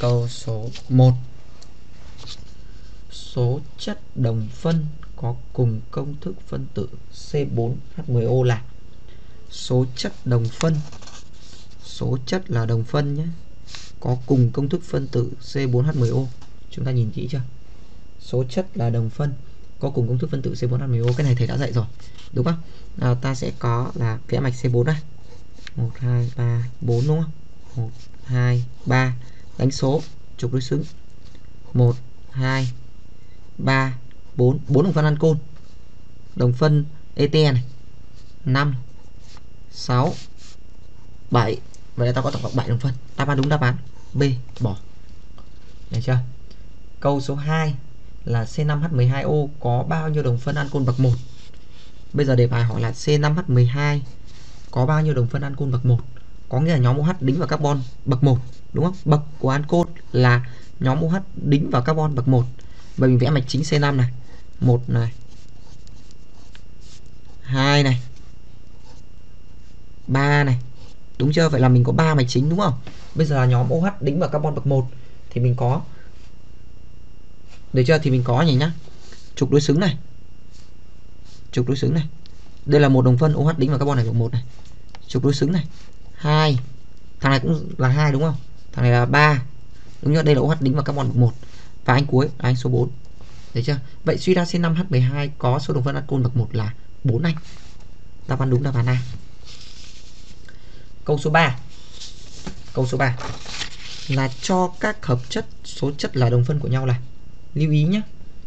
Câu số 1 Số chất đồng phân có cùng công thức phân tử C4H10O là Số chất đồng phân. Số chất là đồng phân nhé. Có cùng công thức phân tử C4H10O Chúng ta nhìn kỹ chưa? Số chất là đồng phân Có cùng công thức phân tử C4H10O Cái này thầy đã dạy rồi Đúng không? Nào ta sẽ có là vẽ mạch C4 này 1, 2, 3, 4 đúng không? 1, 2, 3 Đánh số trục đối xứng. 1, 2, 3, 4 4 đồng phân ancol Đồng phân ET này. 5 6 7 Vậy là ta có tổng cộng 7 đồng phân. Đáp án đúng đáp án B bỏ. Được chưa? Câu số 2 là C5H12O có bao nhiêu đồng phân ancol bậc 1 Bây giờ đề bài hỏi là C5H12 có bao nhiêu đồng phân ancol bậc 1 Có nghĩa là nhóm OH đính vào carbon bậc 1 Đúng không? Bậc của ancol là nhóm OH đính vào carbon bậc 1 Vậy mình vẽ mạch chính C5 này. 1 này. 2 này. 3 này. Đúng chưa? Vậy là mình có 3 mạch chính đúng không? Bây giờ là nhóm OH đính vào carbon bậc 1 Thì mình có. Được chưa? Thì mình có nhỉ nhá. Trục đối xứng này. Trục đối xứng này. Đây là một đồng phân OH đính vào carbon này bậc 1 này. Trục đối xứng này. 2 Thằng này cũng là 2 đúng không? Thằng này là 3 Đúng chưa? Đây là OH đính vào carbon 1 Và anh cuối, là anh số 4 Được chưa? Vậy suy ra C5H12 có số đồng phân ancol bậc 1 là 4 anh. Đáp án đúng, đáp án A. Câu số 3 Câu số 3 Là cho các hợp chất, số chất là đồng phân của nhau là, Lưu ý nhé.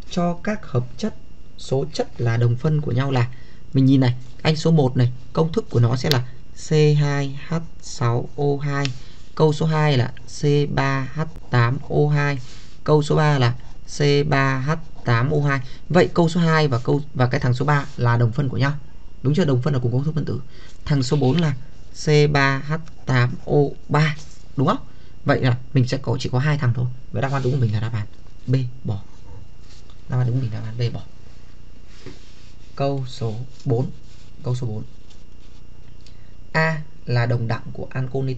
Cho các hợp chất, số chất là đồng phân của nhau là, Mình nhìn này, Anh số 1 này, Công thức của nó sẽ là C2H6O2 Câu số 2 là C3H8O2 Câu số 3 là C3H8O2 Vậy câu số 2 và câu, và cái thằng số 3 là đồng phân của nhau. Đúng chưa? Đồng phân là cùng công thức phân tử. Thằng số 4 là C3H8O3 Đúng không? Vậy là mình sẽ có, chỉ có hai thằng thôi. Vậy đáp án đúng của mình là đáp án B bỏ. Đáp án đúng của mình là đáp án B bỏ. Câu số 4 Câu số 4 A là đồng đẳng của ancol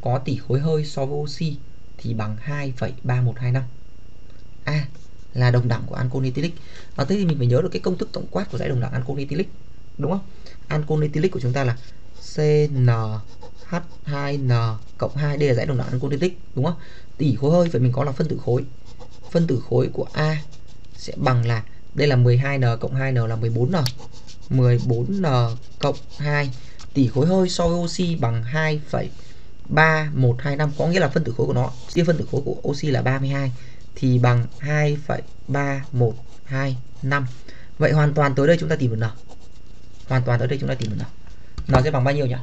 có tỷ khối hơi so với oxy thì bằng 2,3125. A à, là đồng đẳng của ancol ethylic. Và thế thì mình phải nhớ được cái công thức tổng quát của dãy đồng đẳng ancol ethylic, đúng không? Ancol ethylic của chúng ta là CnH2n cộng 2 đây là dãy đồng đẳng ancol ethylic, đúng không? Tỷ khối hơi vậy mình có là phân tử khối. Phân tử khối của A sẽ bằng là đây là 12n cộng 2n là 14n. 14n cộng 2 tỷ khối hơi so với oxy bằng 2, 2,3125 có nghĩa là phân tử khối của nó chia phân tử khối của oxy là 32 thì bằng 2,3125 vậy hoàn toàn tới đây chúng ta tìm được n hoàn toàn tới đây chúng ta tìm được n n sẽ bằng bao nhiêu nhỉ?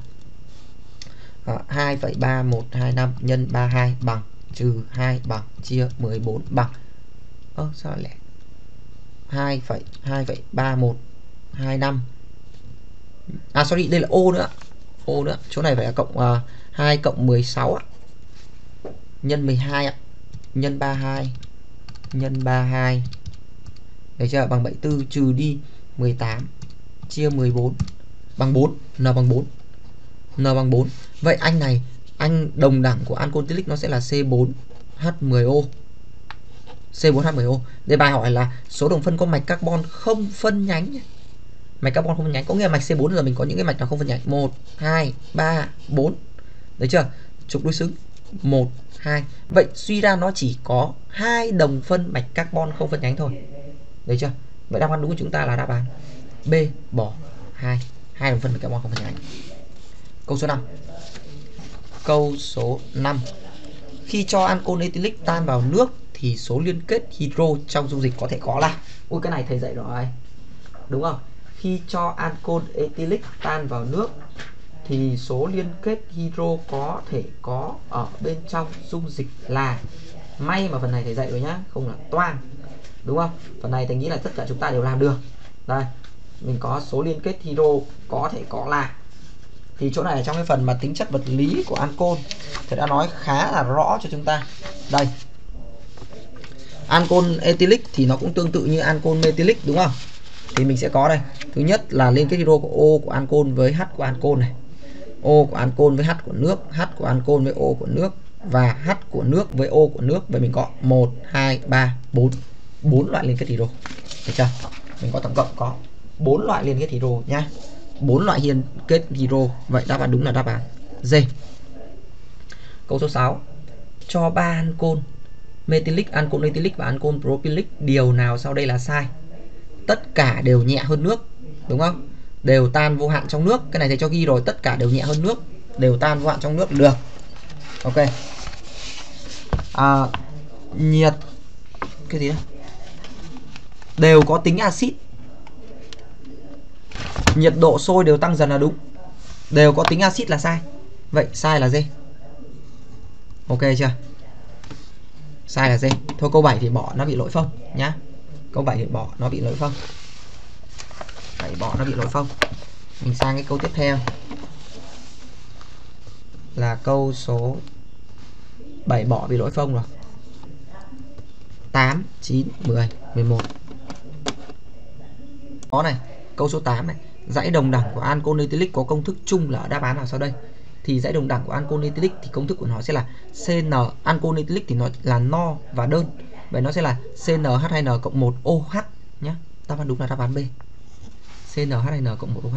Ờ, à, 2,3125 nhân 32 bằng trừ 2 bằng chia 14 bằng. Ơ sao lại 2,2,3125 à sorry đây là ô nữa ô nữa chỗ này phải là cộng uh, 2 cộng 16 ạ nhân 12 ạ nhân 32 nhân 32 Đấy chưa? Bằng 74 trừ đi 18 chia 14 bằng 4 n bằng 4 n bằng 4 vậy anh này, anh đồng đẳng của Ancontilic nó sẽ là C4H10O C4H10O đề bài hỏi là số đồng phân có mạch carbon không phân nhánh nhé mạch carbon không phân nhánh. Có nghĩa là mạch C4 là mình có những cái mạch nào không phân nhánh? 1 2 3 4 đấy chưa? Trục đối xứng. 1 2 vậy suy ra nó chỉ có hai đồng phân mạch carbon không phân nhánh thôi. Đấy chưa? Vậy đáp án đúng của chúng ta là đáp án B, bỏ 2 hai đồng phân mạch carbon không phân nhánh. Câu số 5 câu số 5 khi cho ancol ethylic tan vào nước thì số liên kết hydro trong dung dịch có thể có là. Ui, cái này thầy dạy rồi. Đúng không? Khi cho ancol ethylic tan vào nước thì số liên kết hydro có thể có ở bên trong dung dịch là may mà phần này thầy dạy rồi nhá, không là toang, đúng không? Phần này thầy nghĩ là tất cả chúng ta đều làm được. Đây, mình có số liên kết hydro có thể có là. Thì chỗ này ở trong cái phần mà tính chất vật lý của ancol. Thầy đã nói khá là rõ cho chúng ta. Đây. Ancol ethylic thì nó cũng tương tự như ancol methylic đúng không? Thì mình sẽ có đây. Thứ nhất là liên kết hydro của O của ancol với H của ancol này. O của ancol với H của nước H của ancol với O của nước và H của nước với O của nước. Vậy mình có 1 2 3 4 4 loại liên kết hydro. Được chưa? Mình có tổng cộng có 4 loại liên kết hydro nhá 4 loại liên kết hydro. Vậy đáp án đúng là đáp án D. Câu số 6 cho 3 ancol methylic ancol ethylic và ancol propylic, điều nào sau đây là sai? Tất cả đều nhẹ hơn nước, đúng không? Đều tan vô hạn trong nước. Cái này thầy cho ghi rồi tất cả đều nhẹ hơn nước đều tan vô hạn trong nước được. Ok. À, nhiệt cái gì đó? Đều có tính axit. Nhiệt độ sôi đều tăng dần là đúng. Đều có tính axit là sai. Vậy sai là gì? Ok chưa? Sai là gì? Thôi câu 7 thì bỏ nó bị lỗi phông nhá. Câu 7 thì bỏ nó bị lỗi phông phải bỏ nó bị lỗi phông mình sang cái câu tiếp theo. Là câu số 7 bỏ bị lỗi phông rồi. 8 9 10 11 có này, câu số 8 này. Dãy đồng đẳng của ancol ethylic có công thức chung là đáp án nào sau đây. Thì dãy đồng đẳng của ancol ethylic thì công thức của nó sẽ là CN ancol ethylic thì nó là no và đơn. Vậy nó sẽ là CnH2n cộng 1 OH nhé đáp án đúng là đáp án B. CnHn cộng 1 OH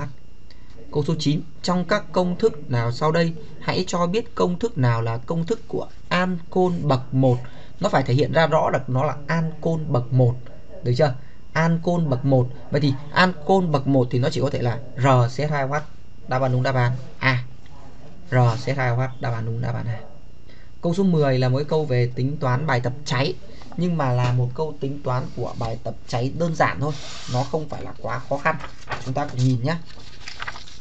Câu số 9 Trong các công thức nào sau đây, Hãy cho biết công thức nào là công thức của ancol bậc 1 Nó phải thể hiện ra rõ được nó là ancol bậc 1 Được chưa? Ancol bậc 1 Vậy thì ancol bậc 1 thì nó chỉ có thể là RCH2OH Đáp án đúng, đáp án A. RCH2OH đáp án đúng, đáp án A. Câu số 10 là một câu về tính toán bài tập cháy, nhưng mà là một câu tính toán của bài tập cháy đơn giản thôi. Nó không phải là quá khó khăn chúng ta cùng nhìn nhé.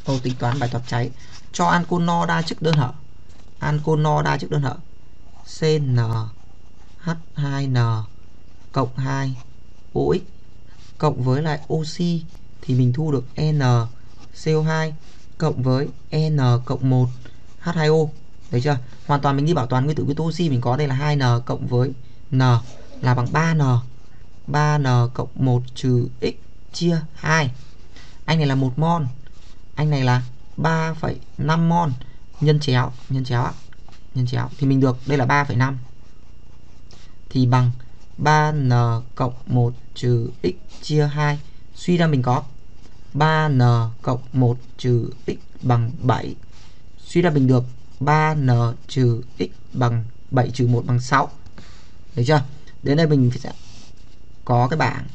Câu tính toán bài tập cháy. Cho ancol no đa chức đơn hở. Ancol no đa chức đơn hở. CnH2n cộng 2 OX cộng với lại oxy thì mình thu được NCO2 cộng với N cộng 1 H2O Đấy chưa? Hoàn toàn mình đi bảo toàn nguyên tử nguyên tố oxy mình có đây là 2N cộng với N là bằng 3N 3N cộng 1 trừ X chia 2 anh này là một mol Anh này là 3,5 mol Nhân chéo Nhân chéo ạ. Nhân chéo. Thì mình được đây là 3,5 Thì bằng 3N cộng 1 trừ X chia 2 Suy ra mình có 3N cộng 1 trừ X bằng 7 Suy ra mình được 3N trừ X bằng 7 trừ 1 bằng 6 Đấy chưa? đến đây mình sẽ có cái bảng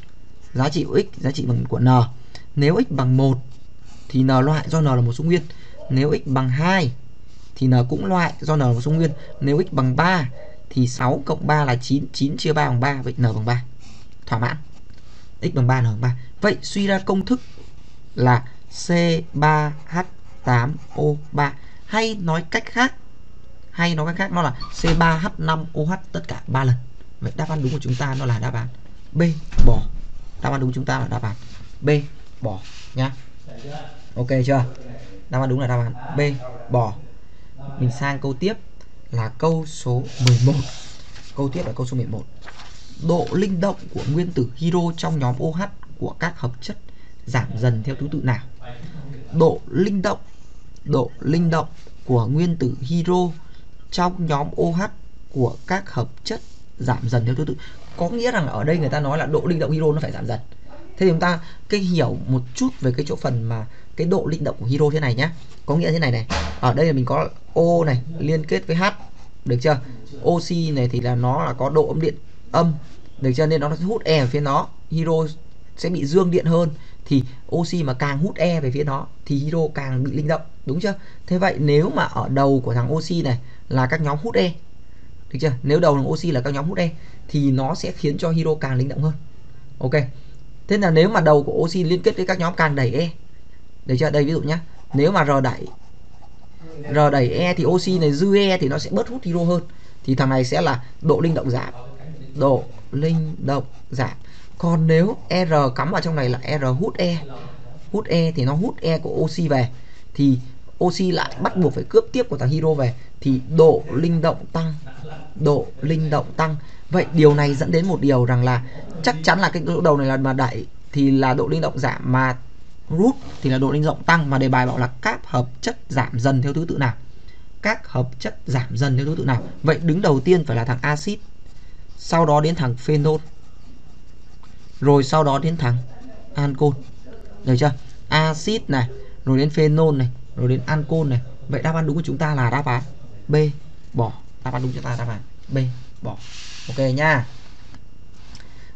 giá trị của x giá trị bằng của n nếu x bằng 1 thì n loại do n là một số nguyên. Nếu x bằng 2 thì n cũng loại do n là một số nguyên. Nếu x bằng 3 thì 6 cộng 3 là 9 9 chia 3 bằng 3 vậy n bằng 3 thỏa mãn. X bằng 3 n bằng 3 vậy suy ra công thức là C3H8O3 hay nói cách khác, hay nói cách khác, nó là C3H5OH tất cả 3 lần. Vậy đáp án đúng của chúng ta nó là đáp án B. Bỏ. Đáp án đúng của chúng ta là đáp án B bỏ, nhá. Ok chưa? Đáp án đúng là đáp án B bỏ. Mình sang câu tiếp là câu số 11. Câu tiếp là câu số 11. Độ linh động của nguyên tử hydro trong nhóm OH của các hợp chất giảm dần theo thứ tự nào? Độ linh động, độ linh động của nguyên tử hydro trong nhóm OH của các hợp chất giảm dần theo thứ tự có nghĩa rằng ở đây người ta nói là độ linh động hydro nó phải giảm dần thế thì chúng ta cái hiểu một chút về cái chỗ phần mà cái độ linh động của hydro thế này nhé có nghĩa thế này này. Ở đây là mình có O này, liên kết với H, được chưa? Oxy này thì là nó là có độ âm điện âm, được chưa? Nên nó sẽ hút e về phía nó. Hydro sẽ bị dương điện hơn. Thì oxy mà càng hút e về phía nó thì hydro càng bị linh động, đúng chưa? Thế vậy nếu mà ở đầu của thằng oxy này là các nhóm hút e được chưa? Nếu đầu là oxy là các nhóm hút e thì nó sẽ khiến cho hydro càng linh động hơn. Ok thế là nếu mà đầu của oxy liên kết với các nhóm càng đẩy e để cho đây ví dụ nhé nếu mà r đẩy r đẩy e thì oxy này dư e thì nó sẽ bớt hút hydro hơn. Thì thằng này sẽ là độ linh động giảm. Độ linh động giảm. Còn nếu r cắm vào trong này là r hút e hút e thì nó hút e của oxy về. Thì oxy lại bắt buộc phải cướp tiếp của thằng hydro về. Thì độ linh động tăng, độ linh động tăng vậy điều này dẫn đến một điều rằng là chắc chắn là cái độ đầu này là mà đẩy thì là độ linh động giảm, mà rút thì là độ linh động tăng, mà đề bài bảo là các hợp chất giảm dần theo thứ tự nào? Các hợp chất giảm dần theo thứ tự nào? Vậy đứng đầu tiên phải là thằng axit, sau đó đến thằng phenol, rồi sau đó đến thằng ancol được chưa? Axit này, rồi đến phenol này, rồi đến ancol này. Vậy đáp án đúng của chúng ta là đáp án B, bỏ. Đáp án đúng cho ta đáp án B, bỏ ok nha.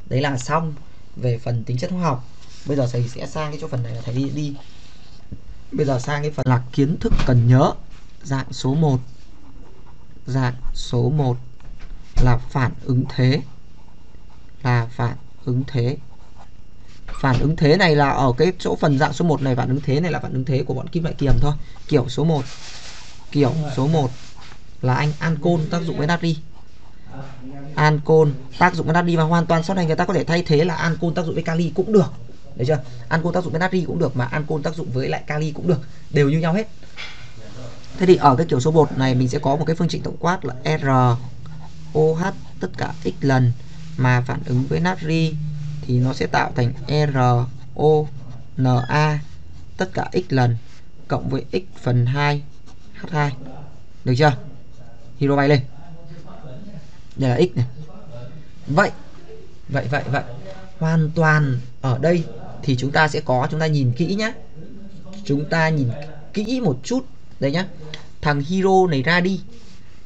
Đấy là xong về phần tính chất hóa học. Bây giờ thầy sẽ sang cái chỗ phần này là thầy đi đi. Bây giờ sang cái phần là kiến thức cần nhớ. Dạng số 1 dạng số 1 là phản ứng thế. Là phản ứng thế. Phản ứng thế này là ở cái chỗ phần dạng số 1 này, phản ứng thế này là phản ứng thế của bọn kim loại kiềm thôi. Kiểu số 1 kiểu số 1 là anh ancol tác dụng với natri ancol, tác dụng với natri và hoàn toàn sau này người ta có thể thay thế là ancol tác dụng với kali cũng được. Được chưa? Ancol tác dụng với natri cũng được mà ancol tác dụng với lại kali cũng được. Đều như nhau hết. Thế thì ở cái kiểu số 1 này mình sẽ có một cái phương trình tổng quát là r OH tất cả x lần mà phản ứng với natri thì nó sẽ tạo thành RONA tất cả x lần cộng với x phần 2 H2 được chưa? Hero bay lên đây là x này. Vậy vậy vậy vậy. Hoàn toàn ở đây thì chúng ta sẽ có, chúng ta nhìn kỹ nhé chúng ta nhìn kỹ một chút. Đây nhá. Thằng hero này ra đi.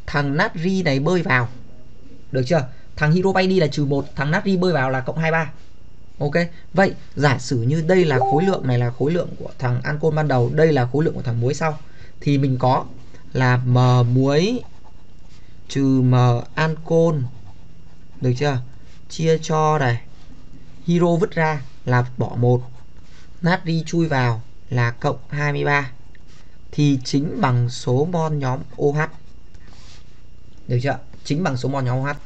Thằng natri này bơi vào. Được chưa? Thằng hero bay đi là trừ một, thằng natri bơi vào là cộng 23 ok. Vậy, giả sử như đây là khối lượng này là khối lượng của thằng ancol ban đầu, đây là khối lượng của thằng muối sau, thì mình có là m muối trừ m ancol được chưa? Chia cho này. Hero vứt ra là bỏ một. Natri chui vào là cộng 23 thì chính bằng số mol nhóm OH được chưa? Chính bằng số mol nhóm OH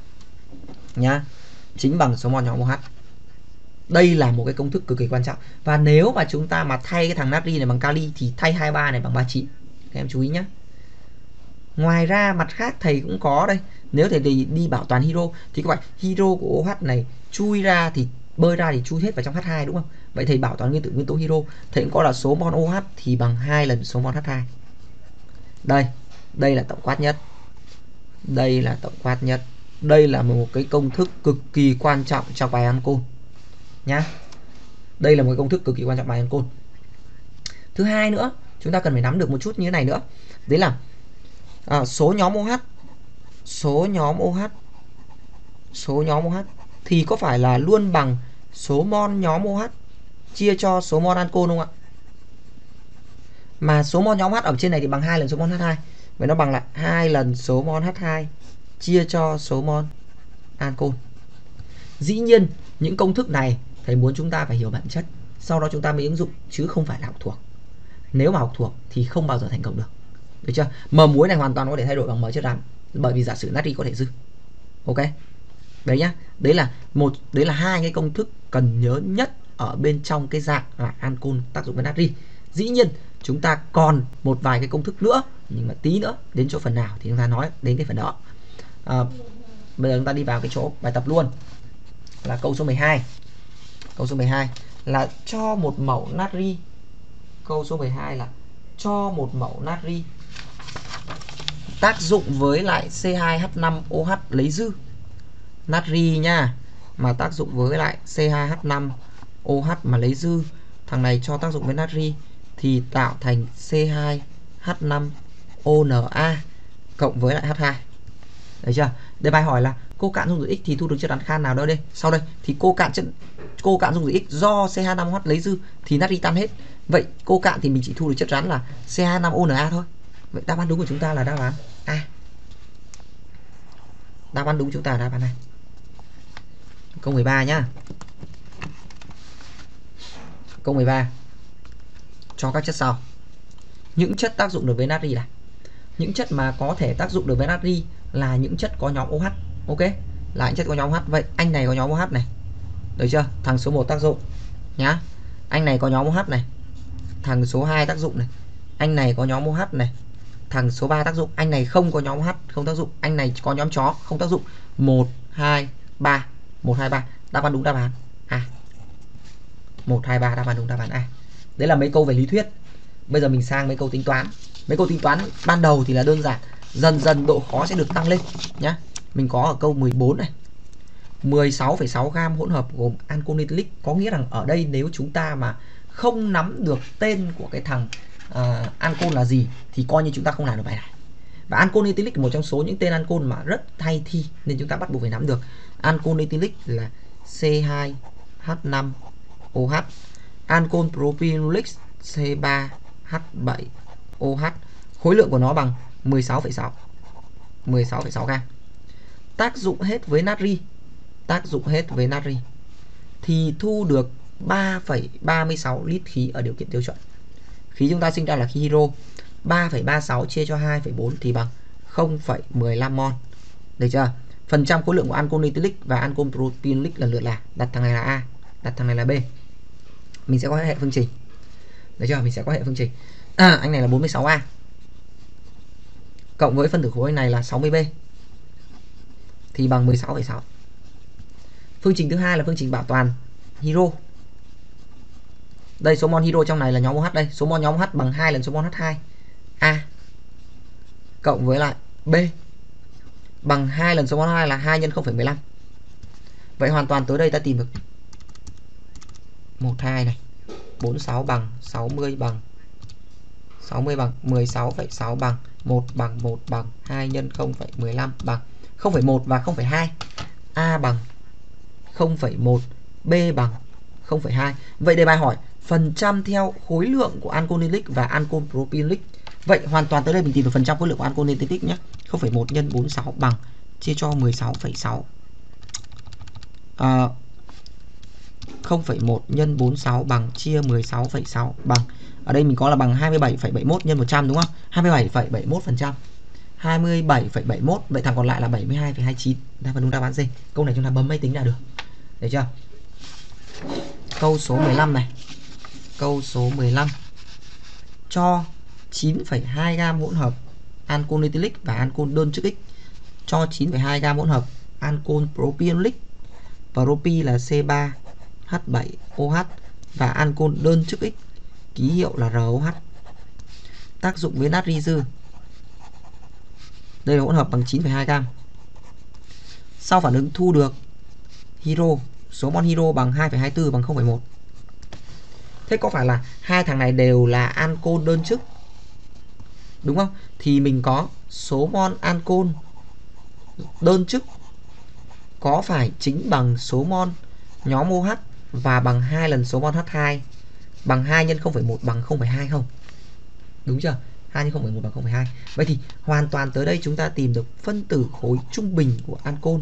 nhá. Chính bằng số mol nhóm OH đây là một cái công thức cực kỳ quan trọng. Và nếu mà chúng ta mà thay cái thằng natri này bằng kali thì thay 23 này bằng 39 các em chú ý nhé ngoài ra mặt khác thầy cũng có đây. Nếu thầy đi, đi bảo toàn hero thì các bạn hero của OH này chui ra thì bơi ra thì chui hết vào trong H2 đúng không? Vậy thầy bảo toàn nguyên tử nguyên tố hero. Thầy cũng có là số mol OH thì bằng hai lần số mol H2 đây đây là tổng quát nhất. Đây là tổng quát nhất. Đây là một cái công thức cực kỳ quan trọng trong bài ăn côn nhá. Đây là một công thức cực kỳ quan trọng bài ăn côn. Thứ hai nữa chúng ta cần phải nắm được một chút như thế này nữa. Đấy là à, số nhóm OH số nhóm OH số nhóm OH thì có phải là luôn bằng số mol nhóm OH chia cho số mol ancol không ạ? Mà số mol nhóm H ở trên này thì bằng hai lần số mol H2 vậy nó bằng lại hai lần số mol H2 chia cho số mol ancol dĩ nhiên những công thức này thầy muốn chúng ta phải hiểu bản chất. Sau đó chúng ta mới ứng dụng chứ không phải là học thuộc. Nếu mà học thuộc thì không bao giờ thành công được được chưa? M muối này hoàn toàn có thể thay đổi bằng m chất rắn bởi vì giả sử natri có thể dư. Ok? Đấy nhá. Đấy là một đấy là hai cái công thức cần nhớ nhất ở bên trong cái dạng là ancol tác dụng với natri. Dĩ nhiên chúng ta còn một vài cái công thức nữa nhưng mà tí nữa đến chỗ phần nào thì chúng ta nói đến cái phần đó. À, bây giờ chúng ta đi vào cái chỗ bài tập luôn. Là câu số 12 câu số 12 là cho một mẫu natri. Câu số 12 là cho một mẫu natri tác dụng với lại C2H5OH lấy dư. Natri nha, mà tác dụng với lại C2H5OH mà lấy dư. Thằng này cho tác dụng với natri thì tạo thành C2H5ONa cộng với lại H2 đấy chưa? Đây bài hỏi là cô cạn dung dịch X thì thu được chất rắn khan nào đó đây? Sau đây, thì cô cạn chất, cô cạn dung dịch X do C2H5OH lấy dư thì natri tan hết. Vậy cô cạn thì mình chỉ thu được chất rắn là C2H5ONa thôi vậy đáp án đúng của chúng ta là đáp án A. Đáp án đúng chúng ta là đáp án này câu 13 nhá. Câu 13 cho các chất sau. Những chất tác dụng được với natri là? Những chất mà có thể tác dụng được với natri là những chất có nhóm OH ok? Là những chất có nhóm OH vậy anh này có nhóm OH này. Được chưa? Thằng số 1 tác dụng, nhá. Anh này có nhóm OH này. Thằng số 2 tác dụng này. Anh này có nhóm OH này thằng số 3 tác dụng. Anh này không có nhóm h không tác dụng. Anh này có nhóm chó không tác dụng. 1 2 3 1 2 3 đáp án đúng đáp án. A. 1 2 3 đáp án đúng đáp án A. Đấy là mấy câu về lý thuyết. Bây giờ mình sang mấy câu tính toán. Mấy câu tính toán ban đầu thì là đơn giản. Dần dần độ khó sẽ được tăng lên nhá. Mình có ở câu 14 này. 16,6 gam hỗn hợp gồm ancol có nghĩa rằng ở đây nếu chúng ta mà không nắm được tên của cái thằng uh, ancol là gì thì coi như chúng ta không làm được bài này. Và ancol ethylic là một trong số những tên ancol mà rất hay thi nên chúng ta bắt buộc phải nắm được. Ancol ethylic là C2H5OH ancol propylic C3H7OH khối lượng của nó bằng 16,6 16,6 gram. Tác dụng hết với natri tác dụng hết với natri thì thu được 3,36 lít khí ở điều kiện tiêu chuẩn khí chúng ta sinh ra là khí hydro 3,36 chia cho 2,4 thì bằng 0,15 mol. Được chưa? Phần trăm khối lượng của ancol nitric và ancol proteinic lần lượt là đặt thằng này là A đặt thằng này là B. Mình sẽ có hệ phương trình. Được chưa? Mình sẽ có hệ phương trình. À, anh này là 46A cộng với phân tử khối này là 60B thì bằng 16,6 phương trình thứ hai là phương trình bảo toàn hydro đây số mol hydro trong này là nhóm OH đây. Số mol nhóm OH bằng 2 lần số mol H2 A cộng với lại B bằng 2 lần số mol 2 là 2 nhân 0,15 vậy hoàn toàn tới đây ta tìm được 12 này. 46 bằng 60 bằng 60 bằng 16,6 bằng 1 bằng 1 bằng 2 nhân 0,15 bằng 0,1 và 0,2 A bằng 0,1 B bằng 0,2 Vậy đề bài hỏi phần trăm theo khối lượng của alcoholic và ancopropylic. Vậy hoàn toàn tới đây mình tìm được phần trăm khối lượng của alcoholic nhé. 0,1 nhân 46 bằng chia cho 16,6 à, 0,1 nhân 46 bằng chia 16,6 bằng. Ở đây mình có là bằng 27,71 nhân 100 đúng không? 27,71% 27,71 vậy thằng còn lại là 72,29 đáp án đúng đáp án gì câu này chúng ta bấm máy tính là được. Được chưa? Câu số 15 này câu số 15 cho 9,2 gam hỗn hợp ancol ethylic và ancol đơn chức X cho 9,2 gam hỗn hợp ancol propionic propi là C3H7OH và ancol đơn chức X ký hiệu là ROH tác dụng với natri dư. Đây là hỗn hợp bằng 9,2 gam. Sau phản ứng thu được hiro số mol hiro bằng 2,24 bằng 0,1 thế có phải là hai thằng này đều là ancol đơn chức đúng không thì mình có số mol ancol đơn chức có phải chính bằng số mol nhóm OH và bằng 2 lần số mol H2 bằng 2 nhân 0,1 bằng 0,2 không? Đúng chưa? 2 nhân 0,1 bằng 0,2. Vậy thì hoàn toàn tới đây chúng ta tìm được phân tử khối trung bình của ancol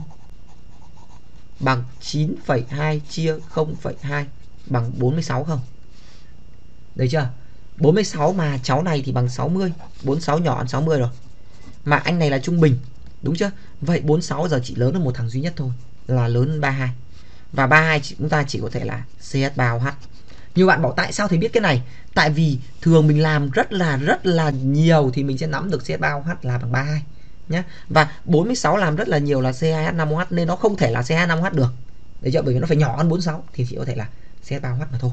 bằng 9,2 chia 0,2 bằng 46 không? Đấy chưa? 46 mà, cháu này thì bằng 60 46 nhỏ ăn 60 rồi. Mà anh này là trung bình, Đúng chưa? Vậy 46 giờ chỉ lớn hơn một thằng duy nhất thôi, Là lớn hơn 32 Và 32 chúng ta chỉ có thể là CS3OH Nhiều bạn bảo tại sao thầy biết cái này? Tại vì thường mình làm rất là rất là nhiều Thì mình sẽ nắm được CS3OH là bằng 32 nhé Và 46 làm rất là nhiều là C2H5OH Nên nó không thể là C2H5OH được. Đấy chưa? Bởi vì nó phải nhỏ hơn 46 Thì chỉ có thể là CH3OH mà thôi.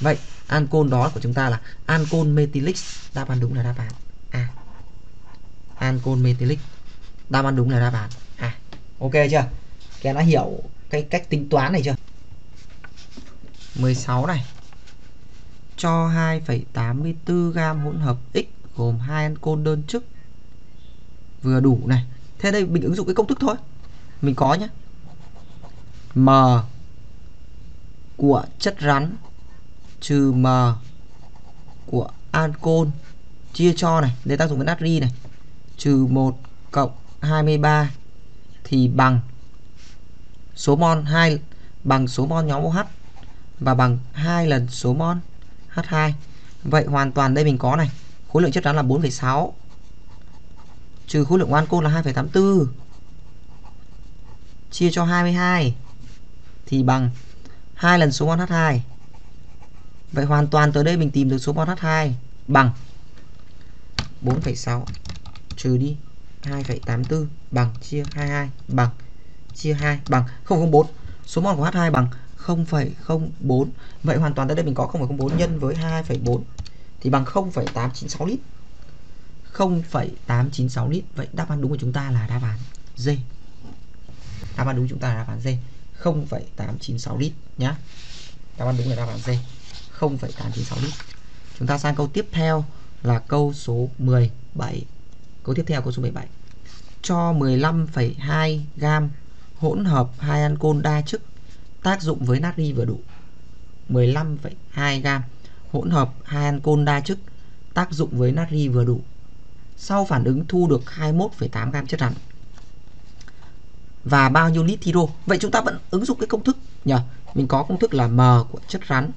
Vậy ancol đó của chúng ta là ancol methylic đáp án đúng là đáp án A. Ancol methylic đáp án đúng là đáp án A. Ok chưa? Các đã hiểu cái cách tính toán này chưa? 16 này. Cho 2,84 gam hỗn hợp X gồm hai ancol đơn chức. Vừa đủ này. Thế đây mình ứng dụng cái công thức thôi. Mình có nhé M của chất rắn trừ m của ancol chia cho này đây tác dụng với natri này trừ 1 cộng 23 thì bằng số mol 2 bằng số mol nhóm OH và bằng 2 lần số mol H2. Vậy hoàn toàn đây mình có này, khối lượng chất rắn là 4,6 trừ khối lượng ancol là 2,84 chia cho 22 thì bằng 2 lần số mol H2 Vậy hoàn toàn tới đây mình tìm được số mol H2 bằng 4,6 trừ đi 2,84 bằng chia 22 bằng chia 2 bằng 0,04. Số mol của H2 bằng 0,04. Vậy hoàn toàn tới đây mình có 0,04 nhân với 2,4 thì bằng 0,896 lít. 0,896 lít. Vậy đáp án đúng của chúng ta là đáp án D. Đáp án đúng của chúng ta là đáp án D. 0,896 lít nhá. Đáp án đúng là đáp án D. 0,896 lít. Chúng ta sang câu tiếp theo là câu số 17. Câu tiếp theo câu số 17. Cho 15,2 gam hỗn hợp hai ancol đa chức tác dụng với natri vừa đủ. 15,2 gam hỗn hợp hai ancol đa chức tác dụng với natri vừa đủ. Sau phản ứng thu được 21,8 gam chất rắn và bao nhiêu lít hydro. Vậy chúng ta vẫn ứng dụng cái công thức nhỉ? Mình có công thức là m của chất rắn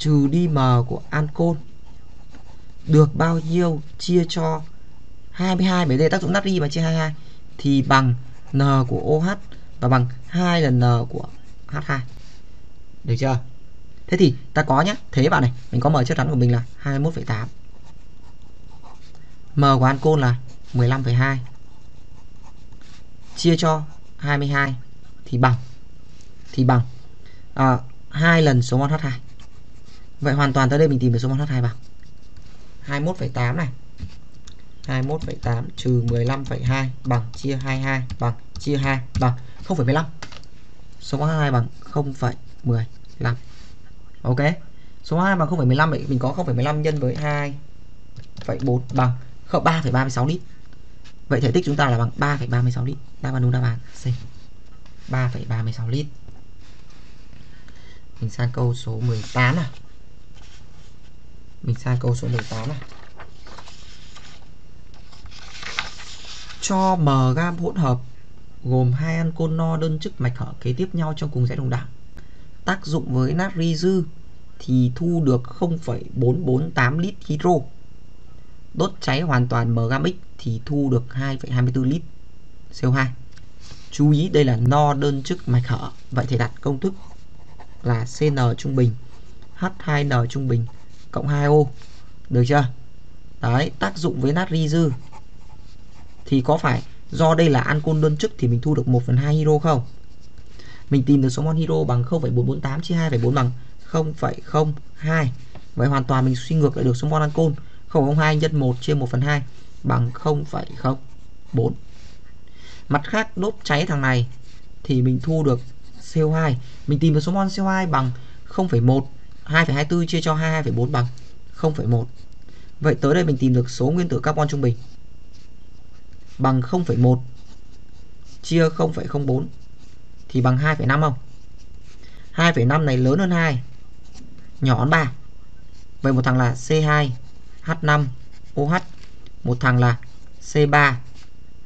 trừ đi m của ancol được bao nhiêu chia cho 22 bởi đây tác dụng natri mà chia 22 thì bằng n của OH và bằng 2 lần n của H2. Được chưa? Thế thì ta có nhá, Thế bạn này Mình có M chất rắn của mình là 21,8 M của ancol là 15,2 Chia cho 22 Thì bằng Thì bằng à, 2 lần số mol H2 Vậy hoàn toàn tới đây mình tìm được số mol H2 bằng 21,8 này. 21,8 trừ 15,2 bằng chia 22 bằng chia 2 bằng 0,15 Số mol H2 bằng 0,15 Ok. Số 2 bằng 0,15 vậy mình có 0,15 nhân với 2,4 bằng 3,36 lít. Vậy thể tích chúng ta là bằng 3,36 lít. Đáp án đúng đáp án C. 3,36 lít. Mình sang câu số 18 nào. Mình sang câu số 18 này. Cho M gam hỗn hợp gồm hai ancol no đơn chức mạch hở kế tiếp nhau trong cùng dãy đồng đẳng tác dụng với natri dư thì thu được 0,448 lít hydro. Đốt cháy hoàn toàn m gam x thì thu được 2,24 lít CO2. Chú ý đây là no đơn chức mạch hở. Vậy thì đặt công thức là CN trung bình H2N trung bình cộng 2O. Được chưa? Đấy, tác dụng với natri dư thì có phải do đây là ancol đơn chức thì mình thu được 1 phần 2 hydro không? Mình tìm được số mol hydro bằng 0,448 chia 2,4 bằng 0,02. Vậy hoàn toàn mình suy ngược lại được số mol ancol 0,02 nhân 1 chia 1 phần 2 bằng 0,04. Mặt khác đốt cháy thằng này thì mình thu được CO2. Mình tìm được số mol CO2 bằng 0,1 2,24 chia cho 22,4 bằng 0,1. Vậy tới đây mình tìm được số nguyên tử carbon trung bình bằng 0,1 chia 0,04 thì bằng 2,5 không? 2,5 này lớn hơn 2 nhỏ hơn 3 vậy một thằng là C2 H5 OH một thằng là C3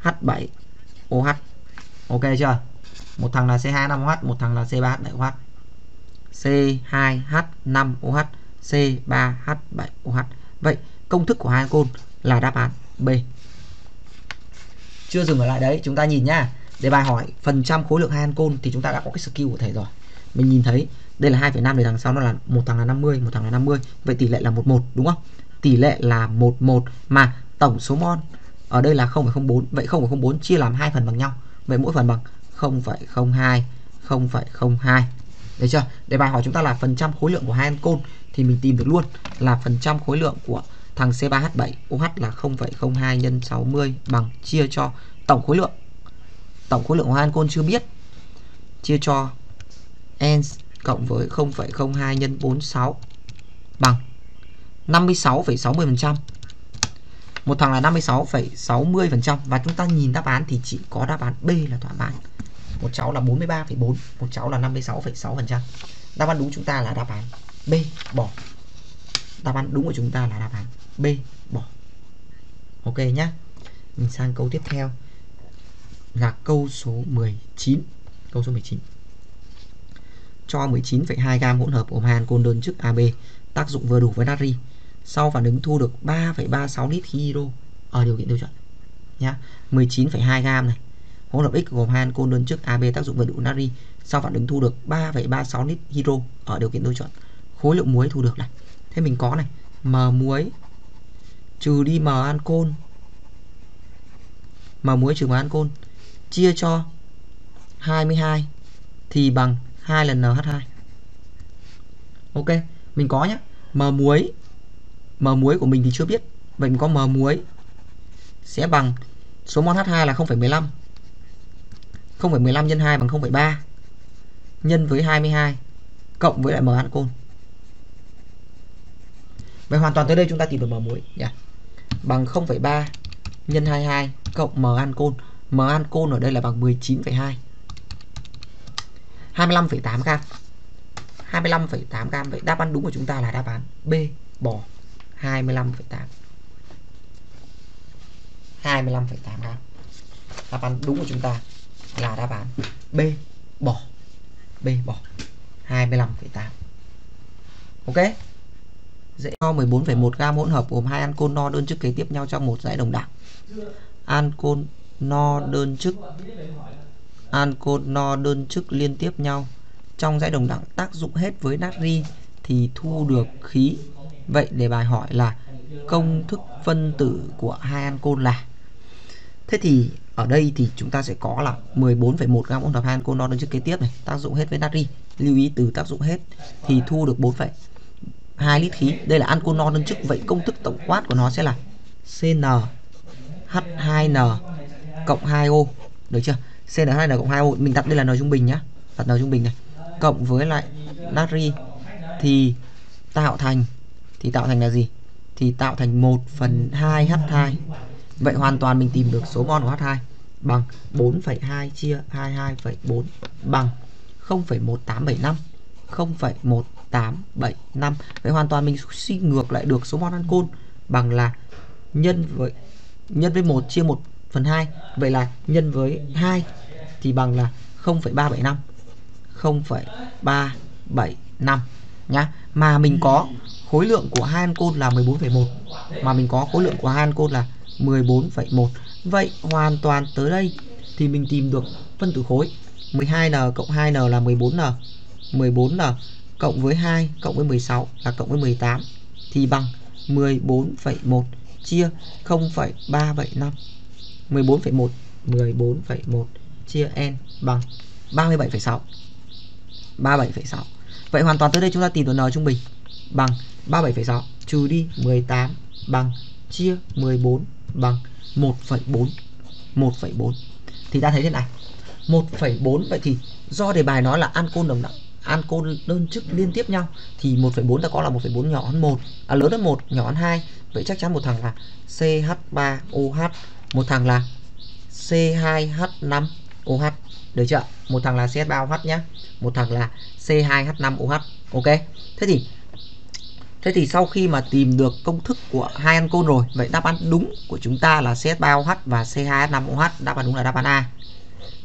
H7 OH ok chưa một thằng là C2 5OH một thằng là C3 H7 OH C2 H5 OH C3 H7 OH vậy công thức của hai côn là đáp án B. Chưa dừng ở lại đấy chúng ta nhìn nhá. Để bài hỏi phần trăm khối lượng hai ancol thì chúng ta đã có cái skill của thầy rồi. Mình nhìn thấy đây là 2,5 để đằng sau nó là một thằng là 50 một thằng là 50 vậy tỷ lệ là 11 đúng không? Tỷ lệ là 11 mà tổng số mol ở đây là 0,04 vậy 0,04 chia làm hai phần bằng nhau. Vậy mỗi phần bằng 0,02 0,02 đấy chưa đề bài hỏi chúng ta là phần trăm khối lượng của hai ancol thì mình tìm được luôn là phần trăm khối lượng của thằng C3H7 OH là 0,02 nhân 60 bằng chia cho tổng khối lượng tổng khối lượng của hai ancol chưa biết chia cho n cộng với 0,02 nhân 46 bằng 56,60%. Một thằng là 56,60% và chúng ta nhìn đáp án thì chỉ có đáp án B là thỏa mãn. Một cháu là 43,4, một cháu là 56,6%. Đáp án đúng chúng ta là đáp án B bỏ. Đáp án đúng của chúng ta là đáp án B bỏ. Ok nhá. Mình sang câu tiếp theo là câu số 19. Câu số 19. Cho 19,2 gam hỗn hợp gồm hàn côn đơn chức AB tác dụng vừa đủ với natri. Sau phản ứng thu được 3,36 lít khí hydro ở điều kiện tiêu chuẩn. Nhá. 19,2 gam này. Hỗn hợp X gồm hai ancol đơn chức AB tác dụng với đủ natri. Sau phản ứng thu được 3,36 lít hydro ở điều kiện tiêu chuẩn. Khối lượng muối thu được này. Thế mình có này, m muối trừ đi m ancol. M muối trừ m ancol chia cho 22 thì bằng 2 lần NH2. Ok, mình có nhé. M muối M muối của mình thì chưa biết. Vậy mình có M muối sẽ bằng số mol H2 là 0,15 0,15 nhân 2 bằng 0,3 nhân với 22 cộng với lại m hạn côn. Vậy hoàn toàn tới đây chúng ta tìm được m muối nhỉ. Bằng 0,3 nhân 22 cộng m ancol. M ancol ở đây là bằng 19,2. 25,8 gram. 25,8 gram. Vậy đáp án đúng của chúng ta là đáp án B, bò 25,8. 25,8 gram. Đáp án đúng của chúng ta là đáp án B, bỏ. B bỏ. 25,8 Ok? Dễ. Cho 14,1 gam hỗn hợp gồm hai ancol no đơn chức kế tiếp nhau trong một dãy đồng đẳng Ancol no đơn chức Ancol no đơn chức liên tiếp nhau trong dãy đồng đẳng tác dụng hết với natri thì thu được khí. Vậy để bài hỏi là công thức phân tử của hai ancol là? Thế thì ở đây thì chúng ta sẽ có là 14,1 gam hỗn hợp ancol no đơn trước kế tiếp này tác dụng hết với natri. Lưu ý từ tác dụng hết thì thu được 4,2 lít khí. Đây là ancol no đơn chức vậy công thức tổng quát của nó sẽ là CnH2n cộng 2O được chưa? CN2n cộng 2O mình đặt đây là n trung bình nhá. Đặt n trung bình này. Cộng với lại natri thì tạo thành thì tạo thành là gì? Thì tạo thành 1 phần 2 H2 Vậy hoàn toàn mình tìm được số mol của H2 bằng 4,2 chia 22,4 bằng 0,1875 0,1875 Vậy hoàn toàn mình suy ngược lại được số mol ancol bằng là nhân với nhân với 1 chia 1 phần 2 Vậy là nhân với 2 thì bằng là 0,375 0,375 nhá. Mà mình có khối lượng của hai ancol là 14,1 Mà mình có khối lượng của hai ancol là 14,1 Vậy hoàn toàn tới đây thì mình tìm được phân tử khối. 12n cộng 2n là 14n 14n cộng với 2 cộng với 16 là cộng với 18 thì bằng 14,1 chia 0,375 14,1 14,1 chia n bằng 37,6 37,6 Vậy hoàn toàn tới đây chúng ta tìm được n trung bình bằng 37,6 trừ đi 18 bằng chia 14 bằng 1,4 1,4 thì ta thấy thế này 1,4 vậy thì do đề bài nói là ancol đồng đẳng ancol đơn chức liên tiếp nhau thì 1,4 ta có là 1,4 nhỏ hơn 1 à lớn hơn 1 nhỏ hơn 2 vậy chắc chắn một thằng là CH3OH một thằng là C2H5OH được chưa? Một thằng là CH3OH nhé một thằng là C2H5OH ok? Thế thì Thế thì sau khi mà tìm được công thức của hai ancol rồi, vậy đáp án đúng của chúng ta là CH3OH và C2H5OH, đáp án đúng là đáp án A.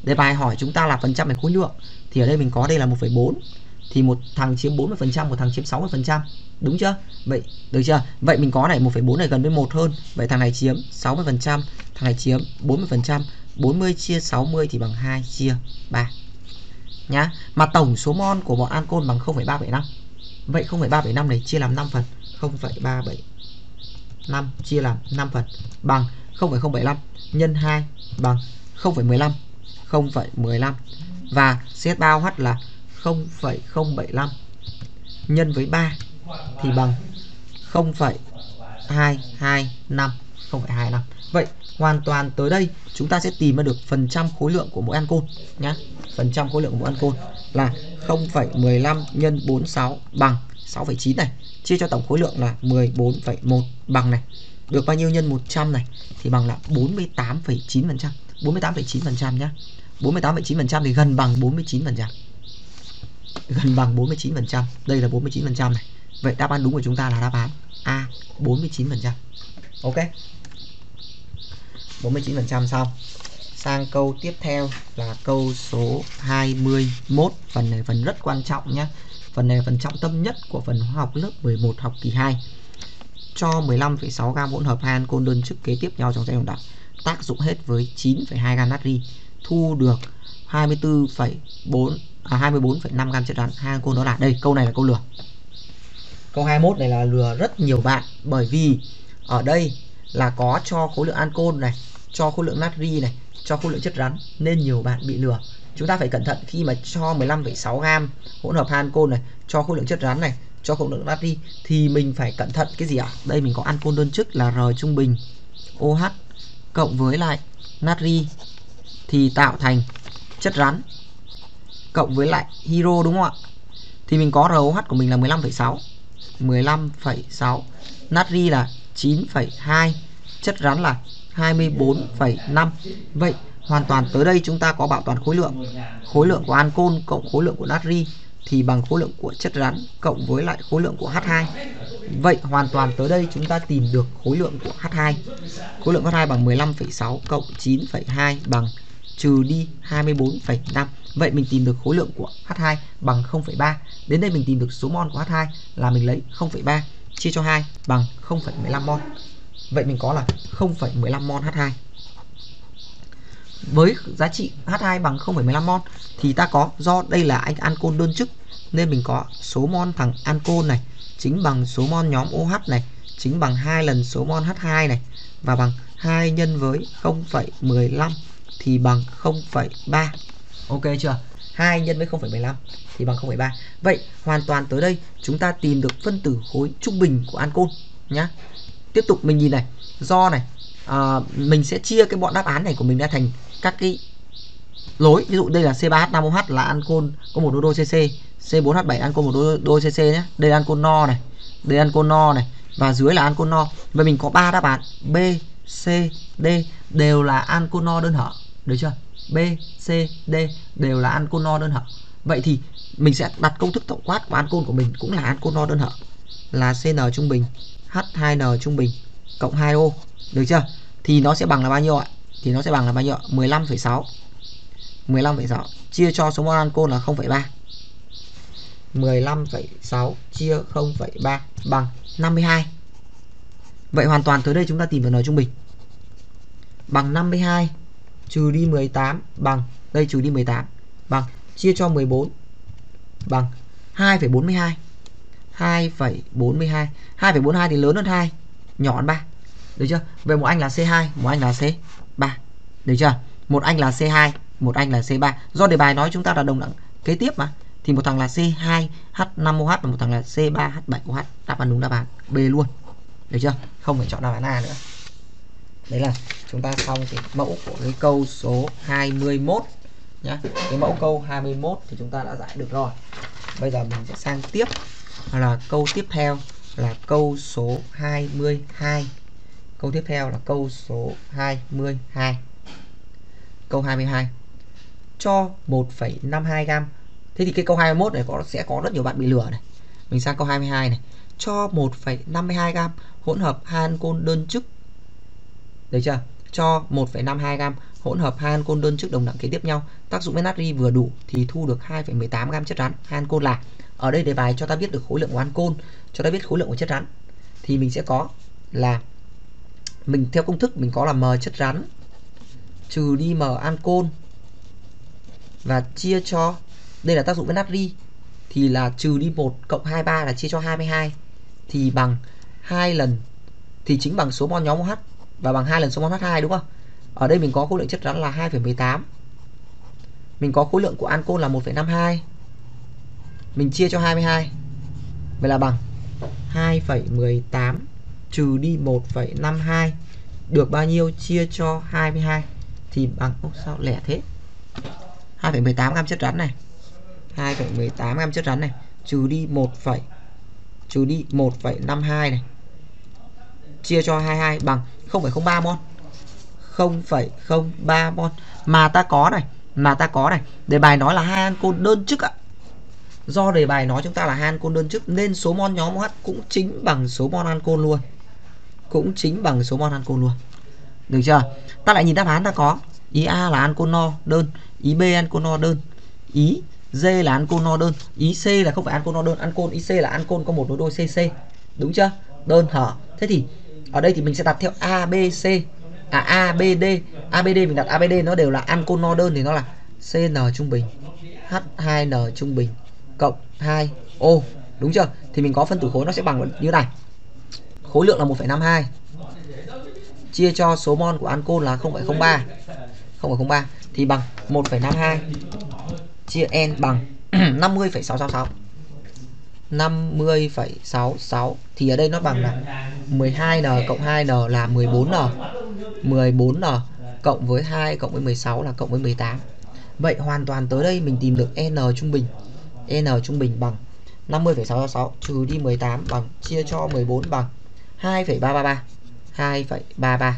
Đề bài hỏi chúng ta là phần trăm về khối lượng thì ở đây mình có đây là 1,4 thì một thằng chiếm 40%, một thằng chiếm 60%, đúng chưa? Vậy được chưa? Vậy mình có này 1,4 này gần với 1 hơn. Vậy thằng này chiếm 60%, thằng này chiếm 40%, 40 chia 60 thì bằng 2 chia 3. Nhá. Mà tổng số mol của bọn ancol bằng 0,375. Vậy 0,375 này chia làm 5 phần. 0,375 chia làm 5 phần. Bằng 0,075 nhân 2 bằng 0,15 0,15 và CH3OH là 0,075 nhân với 3 thì bằng 0,225 0,25 Vậy hoàn toàn tới đây chúng ta sẽ tìm ra được phần trăm khối lượng của mỗi ancol nhé phần trăm khối lượng của mỗi ancol là 0,15 nhân 46 bằng 6,9 này. Chia cho tổng khối lượng là 14,1 bằng này. Được bao nhiêu nhân 100 này? Thì bằng là 48,9% 48,9% nhá. 48,9% thì gần bằng 49% gần bằng 49% đây là 49% này. Vậy đáp án đúng của chúng ta là đáp án A 49% ok? 49% xong sang câu tiếp theo là câu số 21 phần này phần rất quan trọng nhé phần này phần trọng tâm nhất của phần hóa học lớp 11 học kỳ 2 cho 15,6 gam hỗn hợp hai ancol đơn chức kế tiếp nhau trong giai đoạn đẳng tác dụng hết với 9,2 gam natri thu được 24,4 à 24,5 gam chất rắn hai ancol đó là đây câu này là câu lừa câu 21 này là lừa rất nhiều bạn bởi vì ở đây là có cho khối lượng ancol này cho khối lượng natri này cho khối lượng chất rắn nên nhiều bạn bị lừa chúng ta phải cẩn thận khi mà cho 15,6 gam hỗn hợp ancol này cho khối lượng chất rắn này cho khối lượng natri thì mình phải cẩn thận cái gì ạ đây mình có ancol đơn chức là r trung bình OH cộng với lại natri thì tạo thành chất rắn cộng với lại hiro đúng không ạ? Thì mình có ROH của mình là 15,6. 15,6. Natri là 9,2. Chất rắn là 24,5. Vậy hoàn toàn tới đây chúng ta có bảo toàn khối lượng. Khối lượng của ancol cộng khối lượng của natri thì bằng khối lượng của chất rắn cộng với lại khối lượng của H2. Vậy hoàn toàn tới đây chúng ta tìm được khối lượng của H2. Khối lượng H2 bằng 15,6 cộng 9,2 bằng trừ đi 24,5. Vậy mình tìm được khối lượng của H2 bằng 0,3. Đến đây mình tìm được số mol của H2 là mình lấy 0,3 chia cho 2 bằng 0,15 mol. Vậy mình có là 0,15 mol H2. Với giá trị H2 bằng 0,15 mol thì ta có do đây là anh ancol đơn chức nên mình có số mol thằng ancol này chính bằng số mol nhóm OH này chính bằng 2 lần số mol H2 này và bằng 2 nhân với 0,15 thì bằng 0,3. Ok chưa? 2 nhân với 0,15 thì bằng 0,3. Vậy hoàn toàn tới đây chúng ta tìm được phân tử khối trung bình của ancol nhá. Tiếp tục mình nhìn này, do này à, mình sẽ chia cái bọn đáp án này của mình ra thành các cái lối. Ví dụ đây là C3H5OH là ancol có một đôi đôi CC, C4H7 ancol một đôi đôi CC nhé. Đây là ancol no này, đây là ancol no này và dưới là ancol no. Và mình có ba đáp án B, C, D đều là ancol no đơn hở được chưa B C D đều là ancol no đơn hở vậy thì mình sẽ đặt công thức tổng quát của ancol của mình cũng là ancol no đơn hở là CN trung bình H2N trung bình cộng 2O được chưa? Thì nó sẽ bằng là bao nhiêu ạ? Thì nó sẽ bằng là bao nhiêu 15,6 15,6 chia cho số mol ancol là 0,3 15,6 chia 0,3 bằng 52 Vậy hoàn toàn tới đây chúng ta tìm được N trung bình. Bằng 52 trừ đi 18 bằng đây trừ đi 18 bằng chia cho 14 bằng 2,42 2,42 2,42 thì lớn hơn 2 nhỏ hơn 3 được chưa? Vậy một anh là C2 một anh là C3 được chưa? Một anh là C2 một anh là C3 do đề bài nói chúng ta là đồng đẳng kế tiếp mà. Thì một thằng là C2H5OH và một thằng là C3H7OH đáp án đúng đáp án B luôn. Được chưa? Không phải chọn đáp án A nữa. Đấy là chúng ta xong cái mẫu của cái câu số 21 nhá. Cái mẫu câu 21 thì chúng ta đã giải được rồi. Bây giờ mình sẽ sang tiếp là câu tiếp theo là câu số 22 câu tiếp theo là câu số 22 câu 22 cho 1,52 gam thế thì cái câu 21 này có sẽ có rất nhiều bạn bị lừa này. Mình sang câu 22 này. Cho 1,52 gam hỗn hợp hai ancol đơn chức. Được chưa? Cho 1,52 gam hỗn hợp hai ancol đơn chức đồng đẳng kế tiếp nhau. Tác dụng với natri vừa đủ thì thu được 2,18 gam chất rắn. Hai ancol là ở đây đề bài cho ta biết được khối lượng của ancol cho ta biết khối lượng của chất rắn thì mình sẽ có là mình theo công thức mình có là m chất rắn trừ đi m ancol và chia cho đây là tác dụng với natri thì là trừ đi 1 cộng 23 là chia cho 22 thì bằng 2 lần thì chính bằng số mol nhóm OH và bằng 2 lần số mol H2 đúng không? Ở đây mình có khối lượng chất rắn là 2,18. Mình có khối lượng của ancol là 1,52. Mình chia cho 22. Vậy là bằng 2,18 trừ đi 1,52 được bao nhiêu? Chia cho 22 thì bằng Ô, sao lẻ thế? 2,18 gam chất rắn này. 2,18 gam chất rắn này. Trừ đi 1, trừ đi 1,52 này. Chia cho 22 bằng 0,03 mol. 0,03 mol. Mà ta có này mà ta có này. Đề bài nói là hai ancol đơn chức ạ do đề bài nói chúng ta là hai ancol đơn chức, nên số mol nhóm H cũng chính bằng số mol ancol luôn. Cũng chính bằng số mol ancol luôn. Được chưa? Ta lại nhìn đáp án ta có. Ý A là ancol no đơn, ý B ancol no đơn, ý D là ancol no đơn, ý C là không phải ancol no đơn ancol ý C là ancol có một nối đôi CC đúng chưa? Đơn hở. Thế thì ở đây thì mình sẽ đặt theo A, B, C. À A, B, D. A, B, D mình đặt A, B, D nó đều là ancol no đơn thì nó là CN trung bình H2N trung bình cộng 2 ô đúng chưa? Thì mình có phân tử khối nó sẽ bằng như này. Khối lượng là 1,52 chia cho số mol của ancol là 0,03 0,03 thì bằng 1,52 chia n bằng 50,666 50,66 thì ở đây nó bằng là 12n cộng 2n là 14n 14n cộng với 2 cộng với 16 là cộng với 18. Vậy hoàn toàn tới đây mình tìm được n trung bình n trung bình bằng 50,666 trừ đi 18 bằng chia cho 14 bằng 2,333. 2,33.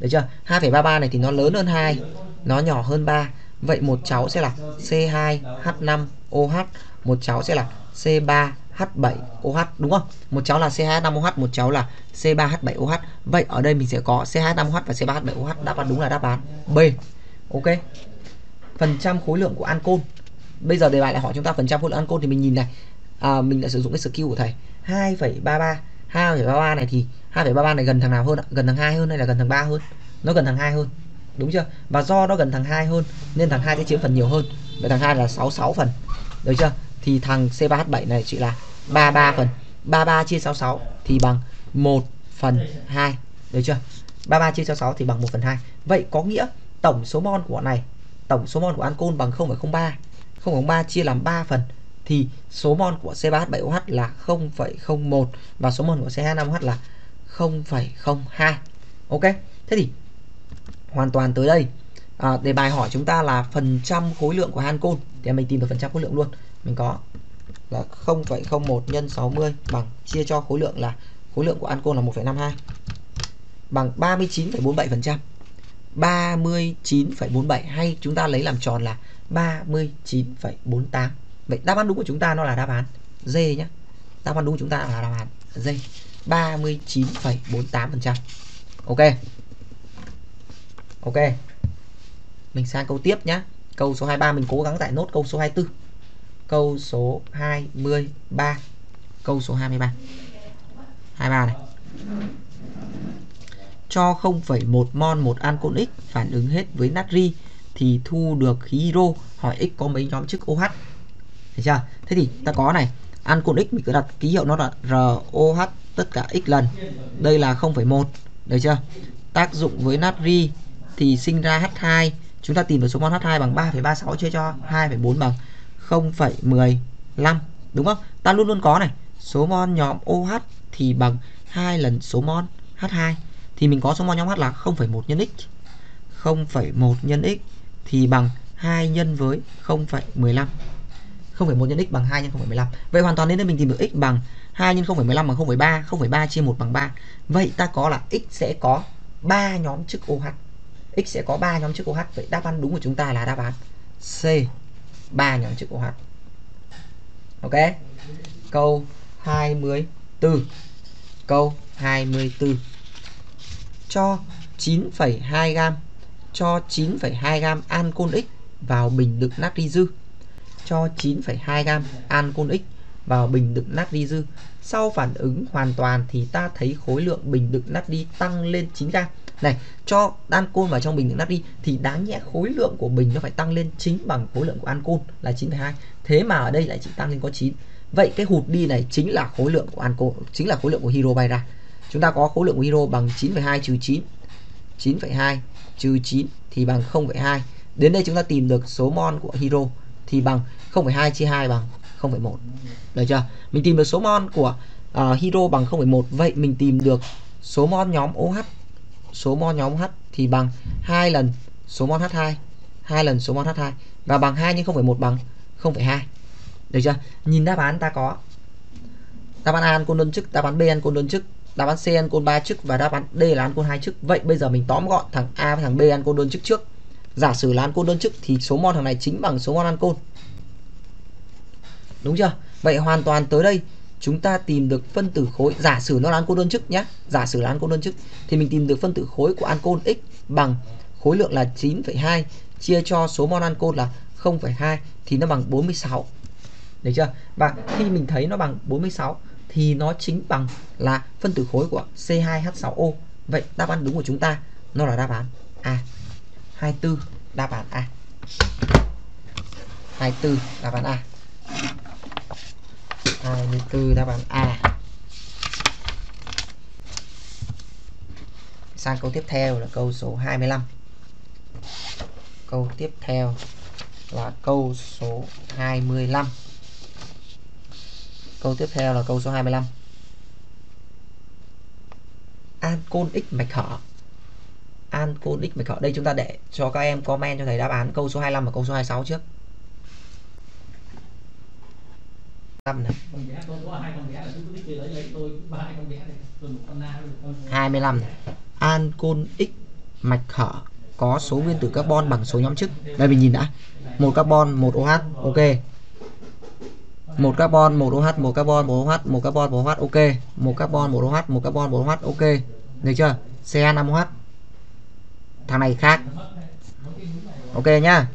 Được chưa? 2,33 này thì nó lớn hơn 2, nó nhỏ hơn 3. Vậy một cháu sẽ là C2H5OH, một cháu sẽ là C3H7OH đúng không? Một cháu là C2H5OH, một cháu là C3H7OH. Vậy ở đây mình sẽ có C2H5OH và C3H7OH. Đáp án đúng là đáp án B. Ok. Phần trăm khối lượng của ancol. Bây giờ đề bài lại hỏi chúng ta phần trăm khối lượng ăn côn thì mình nhìn này. À, mình đã sử dụng cái skill của thầy. 2,33 2,33 này thì 2,33 này gần thằng nào hơn ạ? Gần thằng 2 hơn hay là gần thằng 3 hơn? Nó gần thằng 2 hơn. Đúng chưa? Và do nó gần thằng 2 hơn nên thằng 2 sẽ chiếm phần nhiều hơn. Vậy thằng 2 là 66 phần. Được chưa? Thì thằng C3H7 này chỉ là 33 phần. 33 chia 66 thì bằng 1 phần 2. Được chưa? 33 chia 66 thì bằng 1 phần 2. Vậy có nghĩa tổng số mol của bọn này, tổng số mol của ancol bằng 0,03. 0,03 chia làm 3 phần thì số mol của C3H7OH là 0,01 và số mol của C205OH là 0,02 ok? Thế thì hoàn toàn tới đây. À, đề bài hỏi chúng ta là phần trăm khối lượng của ancol thì mình tìm được phần trăm khối lượng luôn. Mình có là 0,01 nhân 60 bằng chia cho khối lượng là khối lượng của ancol là 1,52 bằng 39,47% 39,47 hay chúng ta lấy làm tròn là 39,48 Vậy đáp án đúng của chúng ta nó là đáp án D nhé Đáp án đúng của chúng ta là đáp án D. 39,48% Ok. Ok. Mình sang câu tiếp nhé Câu số 23 mình cố gắng giải nốt câu số 24 Câu số 23 Câu số 23 23 này. Cho 0,1 mol một ancol X phản ứng hết với natri thì thu được khí hydro hỏi X có mấy nhóm chức OH Thấy chưa? Thế thì ta có này Ancol X mình cứ đặt ký hiệu nó là ROH tất cả x lần. Đây là 0,1 được chưa? Tác dụng với natri thì sinh ra H2 chúng ta tìm được số mol H2 bằng 3,36 chia cho? 2,4 bằng 0,15 đúng không? Ta luôn luôn có này số mol nhóm OH thì bằng 2 lần số mol H2 thì mình có số mol nhóm H là 0,1 nhân x. 0,1 nhân x thì bằng 2 nhân với 0,15 0,1 nhân x bằng 2 nhân 0,15 vậy hoàn toàn nên mình tìm được x bằng 2 nhân 0,15 bằng 0,3 0,3 chia 1 bằng 3 vậy ta có là x sẽ có 3 nhóm chức OH x sẽ có 3 nhóm chức OH vậy đáp án đúng của chúng ta là đáp án C 3 nhóm chức OH ok? Câu 24 câu 24 cho 9,2 gam cho 9,2 gam ancol X vào bình đựng natri dư cho 9,2 gam ancol X vào bình đựng natri dư. Sau phản ứng hoàn toàn thì ta thấy khối lượng bình đựng natri tăng lên 9 gam. Này, cho ancol vào trong bình đựng natri thì đáng nhẽ khối lượng của bình nó phải tăng lên chính bằng khối lượng của ancol là 9,2. Thế mà ở đây lại chỉ tăng lên có 9. Vậy cái hụt đi này chính là khối lượng của ancol, chính là khối lượng của hero bay ra. Chúng ta có khối lượng của hero bằng 9,2 trừ 9. 9,2 trừ 9 thì bằng 0,2. Đến đây chúng ta tìm được số mol của hydro thì bằng 0,2 chia 2 bằng 0,1 được chưa? Mình tìm được số mol của ờ, uh, hydro bằng 0,1 vậy mình tìm được số mol nhóm OH số mol nhóm OH thì bằng 2 lần số mol H2 2 lần số mol H2 và bằng 2 nhưng 0,1 bằng 0,2 được chưa? Nhìn đáp án ta có. Đáp án A ancol đơn chức đáp án B ancol đơn chức đáp án C côn 3 chức và đáp án D là côn 2 chức vậy bây giờ mình tóm gọn thằng A và thằng B ăn côn đơn chức trước. Giả sử là côn đơn chức thì số mol thằng này chính bằng số mol côn. đúng chưa? Vậy hoàn toàn tới đây chúng ta tìm được phân tử khối. Giả sử nó là côn đơn chức nhé giả sử là côn đơn chức thì mình tìm được phân tử khối của ancol x bằng khối lượng là 9,2 chia cho số mol ancol là 0,2 thì nó bằng 46 được chưa? Và khi mình thấy nó bằng 46 thì nó chính bằng là phân tử khối của C2H6O vậy đáp án đúng của chúng ta nó là đáp án A. 24 đáp án A. 24 đáp án A. 24 đáp án A. Sang câu tiếp theo là câu số 25 câu tiếp theo là câu số 25 câu tiếp theo là câu số 25 ancol x mạch hở ancol x mạch hở đây chúng ta để cho các em comment cho thầy đáp án câu số 25 và câu số 26 trước 5 này. 25 này. Ancol X mạch hở có số nguyên tử carbon bằng số nhóm chức. Đây mình nhìn đã. Một carbon, một OH, ok. Một carbon, một OH, một carbon, một OH, một carbon, một OH, ok. Một carbon, một OH, một carbon, một OH, ok. Được chưa? CH5OH Thằng này khác. Ok nhá.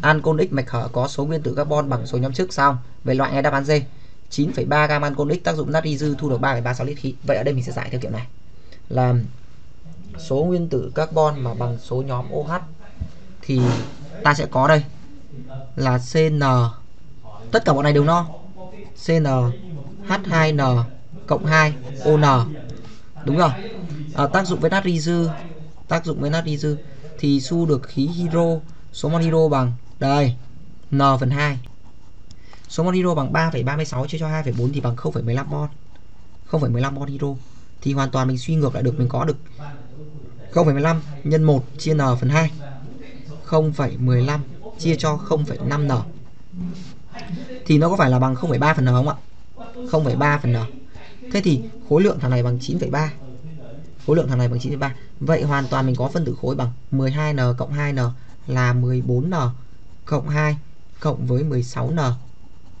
Ancol X mạch hở có số nguyên tử carbon bằng số nhóm chức xong. Về loại ngay đáp án D. 9,3 gam ancol X tác dụng natri dư thu được 3,36 lít khí. Vậy ở đây mình sẽ giải theo kiểu này. Là số nguyên tử carbon mà bằng số nhóm OH thì ta sẽ có đây là CN tất cả bọn này đều no. CN H2N cộng 2 ON đúng rồi. À, tác dụng với natri dư. Tác dụng với natri dư. Thì su được khí hydro số mol hydro bằng đây N phần 2 số mol hydro bằng 3,36 chia cho 2,4 thì bằng 0,15 mol. 0,15 mol hydro. Thì hoàn toàn mình suy ngược lại được mình có được 0,15 nhân 1 chia n phần 2 0,15 chia cho 0,5 n thì nó có phải là bằng 0,3 phần n không ạ? 0,3 phần n. Thế thì khối lượng thằng này bằng 9,3 khối lượng thằng này bằng 9,3 vậy hoàn toàn mình có phân tử khối bằng 12n cộng 2n là 14n cộng 2 cộng với 16n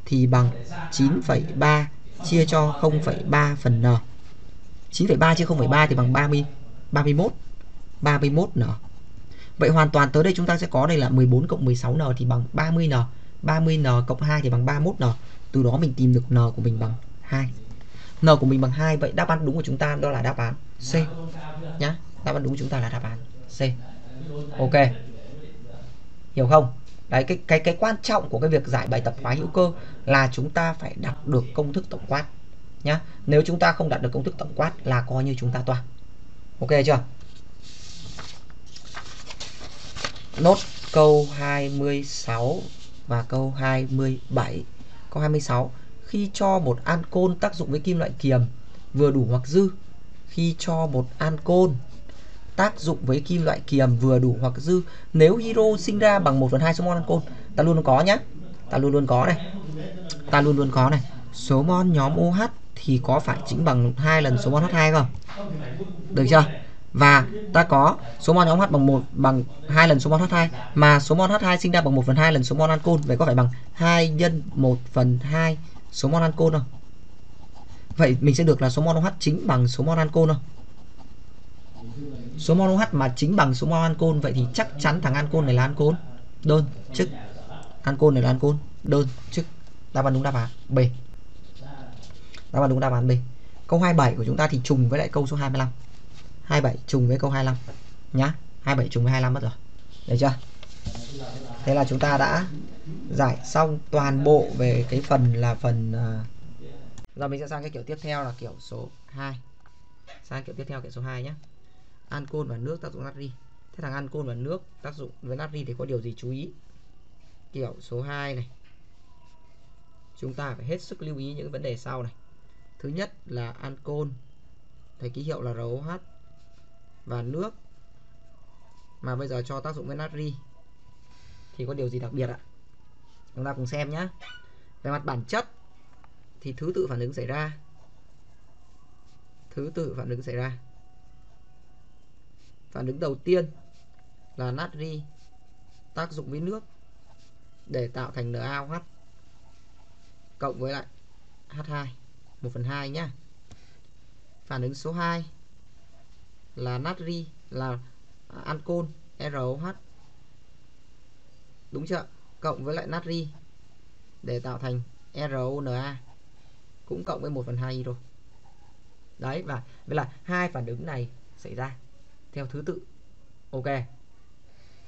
thì bằng 9,3 chia cho 0,3 phần n. 9,3 chia 0,3 thì bằng 30 31 31n Vậy hoàn toàn tới đây chúng ta sẽ có đây là 14 cộng 16n thì bằng 30n 30n cộng 2 thì bằng 31n Từ đó mình tìm được n của mình bằng 2 n của mình bằng 2 Vậy đáp án đúng của chúng ta đó là đáp án C nhá, Đáp án đúng của chúng ta là đáp án C Ok Hiểu không? Đấy, cái cái cái quan trọng của cái việc giải bài tập hóa hữu cơ là chúng ta phải đạt được công thức tổng quát nhá. Nếu chúng ta không đạt được công thức tổng quát là coi như chúng ta toan. Ok chưa? Nốt câu 26 và câu 27. Câu 26. Khi cho một ancol tác dụng với kim loại kiềm, vừa đủ hoặc dư. Khi cho một ancol tác dụng với kim loại kiềm vừa đủ hoặc dư, nếu hydro sinh ra bằng 1 phần 2 số mol ancol ta luôn luôn có nhá ta luôn luôn có này ta luôn luôn có này số mol nhóm OH thì có phải chính bằng hai lần số mol H2 không được chưa và ta có số mol nhóm H bằng một, bằng hai lần số mol H2 mà số mol H2 sinh ra bằng 1 phần 2 lần số mol ancol, vậy có phải bằng 2 nhân 1 phần 2 số mol ancol không? Vậy mình sẽ được là số mol OH chính bằng số mol ancol không? Số mol OH mà chính bằng số mol ancol, vậy thì chắc chắn thằng ancol này là ancol. Đơn, chức. Ancol này là ancol. Đơn, chức. Đáp án đúng, đáp án B. Đáp án đúng, đáp án B. Câu 27 của chúng ta thì trùng với lại câu số 25 27 trùng với câu 25 nhá. 27 trùng với 25 mất rồi. Được chưa? Thế là chúng ta đã giải xong toàn bộ về cái phần là phần uh... giờ mình sẽ sang cái kiểu tiếp theo là kiểu số 2 sang kiểu tiếp theo, kiểu số 2 nhé ancol và nước tác dụng natri. Thế thằng ancol và nước tác dụng với natri thì có điều gì chú ý? Kiểu số 2 này. Chúng ta phải hết sức lưu ý những vấn đề sau này. Thứ nhất là ancol thấy ký hiệu là ROH và nước mà bây giờ cho tác dụng với natri. Thì có điều gì đặc biệt ạ? Chúng ta cùng xem nhé về mặt bản chất thì thứ tự phản ứng xảy ra. Thứ tự phản ứng xảy ra. Phản ứng đầu tiên là natri tác dụng với nước để tạo thành NaOH cộng với lại H2 1 phần 2 nhá. Phản ứng số 2 là natri là à, ancol ROH đúng chưa? Cộng với lại natri để tạo thành RONA cũng cộng với 1 phần 2 hydro đấy và vậy là hai phản ứng này xảy ra theo thứ tự. Ok.